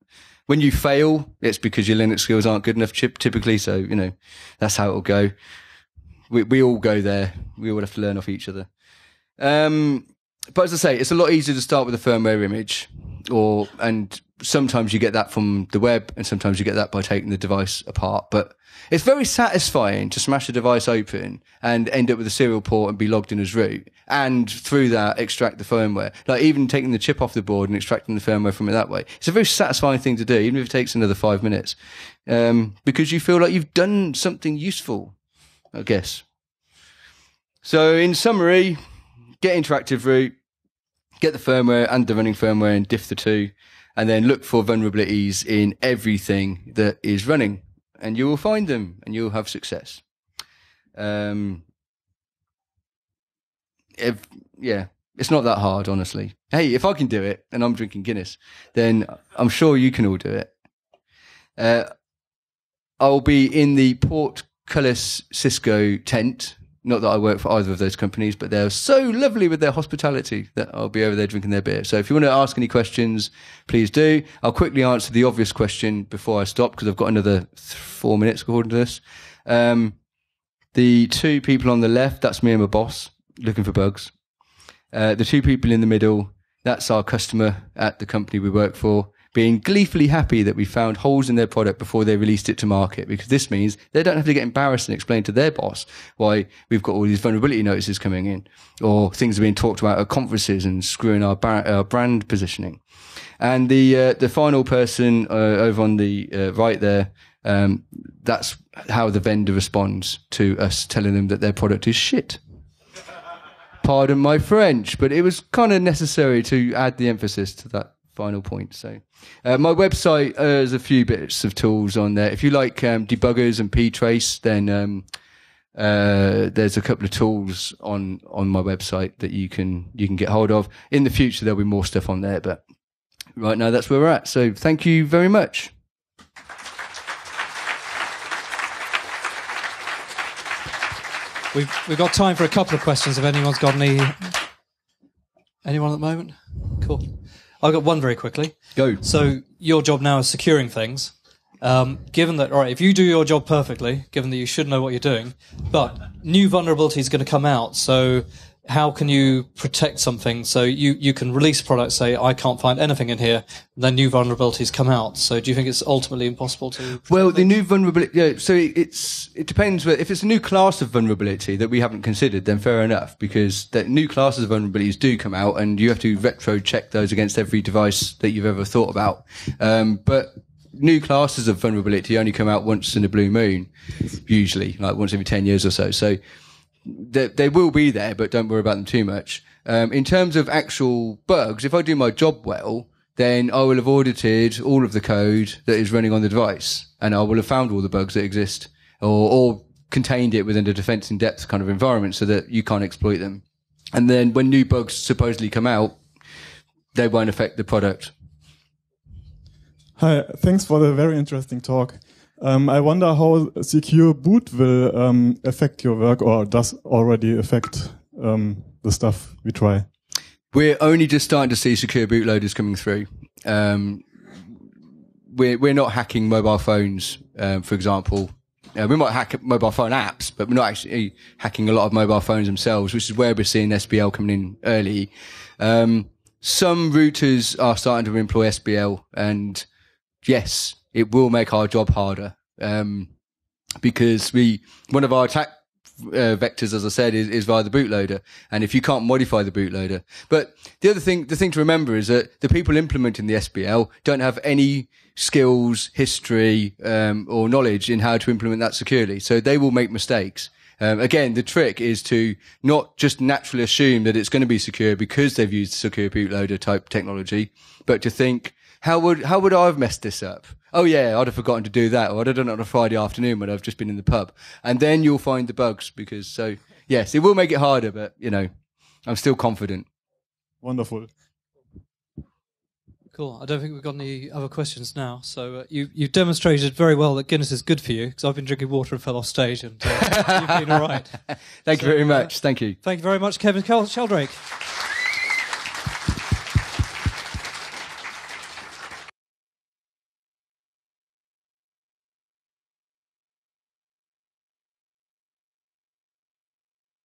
when you fail, it's because your Linux skills aren't good enough typically. So, you know, that's how it'll go. We, we all go there. We all have to learn off each other. Um, but as I say, it's a lot easier to start with a firmware image or, and sometimes you get that from the web and sometimes you get that by taking the device apart. But it's very satisfying to smash a device open and end up with a serial port and be logged in as root and through that extract the firmware. Like even taking the chip off the board and extracting the firmware from it that way. It's a very satisfying thing to do, even if it takes another five minutes. Um, because you feel like you've done something useful, I guess. So in summary, get interactive root, get the firmware and the running firmware and diff the two, and then look for vulnerabilities in everything that is running and you will find them and you'll have success. Um, if, yeah, it's not that hard, honestly. Hey, if I can do it and I'm drinking Guinness, then I'm sure you can all do it. Uh, I'll be in the Portcullis Cisco tent not that I work for either of those companies, but they're so lovely with their hospitality that I'll be over there drinking their beer. So if you want to ask any questions, please do. I'll quickly answer the obvious question before I stop because I've got another th- four minutes according to this. Um, the two people on the left, that's me and my boss looking for bugs. Uh, the two people in the middle, that's our customer at the company we work for being gleefully happy that we found holes in their product before they released it to market because this means they don't have to get embarrassed and explain to their boss why we've got all these vulnerability notices coming in or things are being talked about at conferences and screwing our, bar- our brand positioning. And the uh, the final person uh, over on the uh, right there, um, that's how the vendor responds to us telling them that their product is shit. Pardon my French, but it was kind of necessary to add the emphasis to that final point. So, uh, my website uh, has a few bits of tools on there. If you like um, debuggers and ptrace, then um, uh, there's a couple of tools on on my website that you can you can get hold of. In the future, there'll be more stuff on there, but right now that's where we're at. So, thank you very much. We've we've got time for a couple of questions. If anyone's got any, anyone at the moment, cool. I've got one very quickly. Go. So your job now is securing things. Um, given that, all right, if you do your job perfectly, given that you should know what you're doing, but new vulnerability is going to come out. So how can you protect something? So you, you can release a product, say, I can't find anything in here, and then new vulnerabilities come out. So do you think it's ultimately impossible to? Well, the new vulnerability, yeah, so it's, it depends. If it's a new class of vulnerability that we haven't considered, then fair enough, because the new classes of vulnerabilities do come out and you have to retro check those against every device that you've ever thought about. Um, but new classes of vulnerability only come out once in a blue moon, usually, like once every 10 years or so. So they, they will be there, but don't worry about them too much. Um, in terms of actual bugs, if I do my job well, then I will have audited all of the code that is running on the device and I will have found all the bugs that exist or, or contained it within a defense in depth kind of environment so that you can't exploit them. And then when new bugs supposedly come out, they won't affect the product Hi, thanks for the very interesting talk. Um, I wonder how secure boot will um, affect your work or does already affect um, the stuff we try. We're only just starting to see secure bootloaders coming through. Um, we're, we're not hacking mobile phones, um, for example. Uh, we might hack mobile phone apps, but we're not actually hacking a lot of mobile phones themselves, which is where we're seeing SBL coming in early. Um, some routers are starting to employ SBL and yes, it will make our job harder. Um, because we, one of our attack uh, vectors, as I said, is, is via the bootloader. And if you can't modify the bootloader, but the other thing, the thing to remember is that the people implementing the SBL don't have any skills, history, um, or knowledge in how to implement that securely. So they will make mistakes. Um, again, the trick is to not just naturally assume that it's going to be secure because they've used secure bootloader type technology, but to think, how would how would I have messed this up? Oh yeah, I'd have forgotten to do that, or I'd have done it on a Friday afternoon when I've just been in the pub, and then you'll find the bugs because so yes, it will make it harder, but you know, I'm still confident. Wonderful. Cool. I don't think we've got any other questions now. So uh, you you've demonstrated very well that Guinness is good for you because I've been drinking water and fell off stage, and uh, you've been all right. Thank So, you very uh, much. Thank you. Thank you very much, Kevin Sheldrake.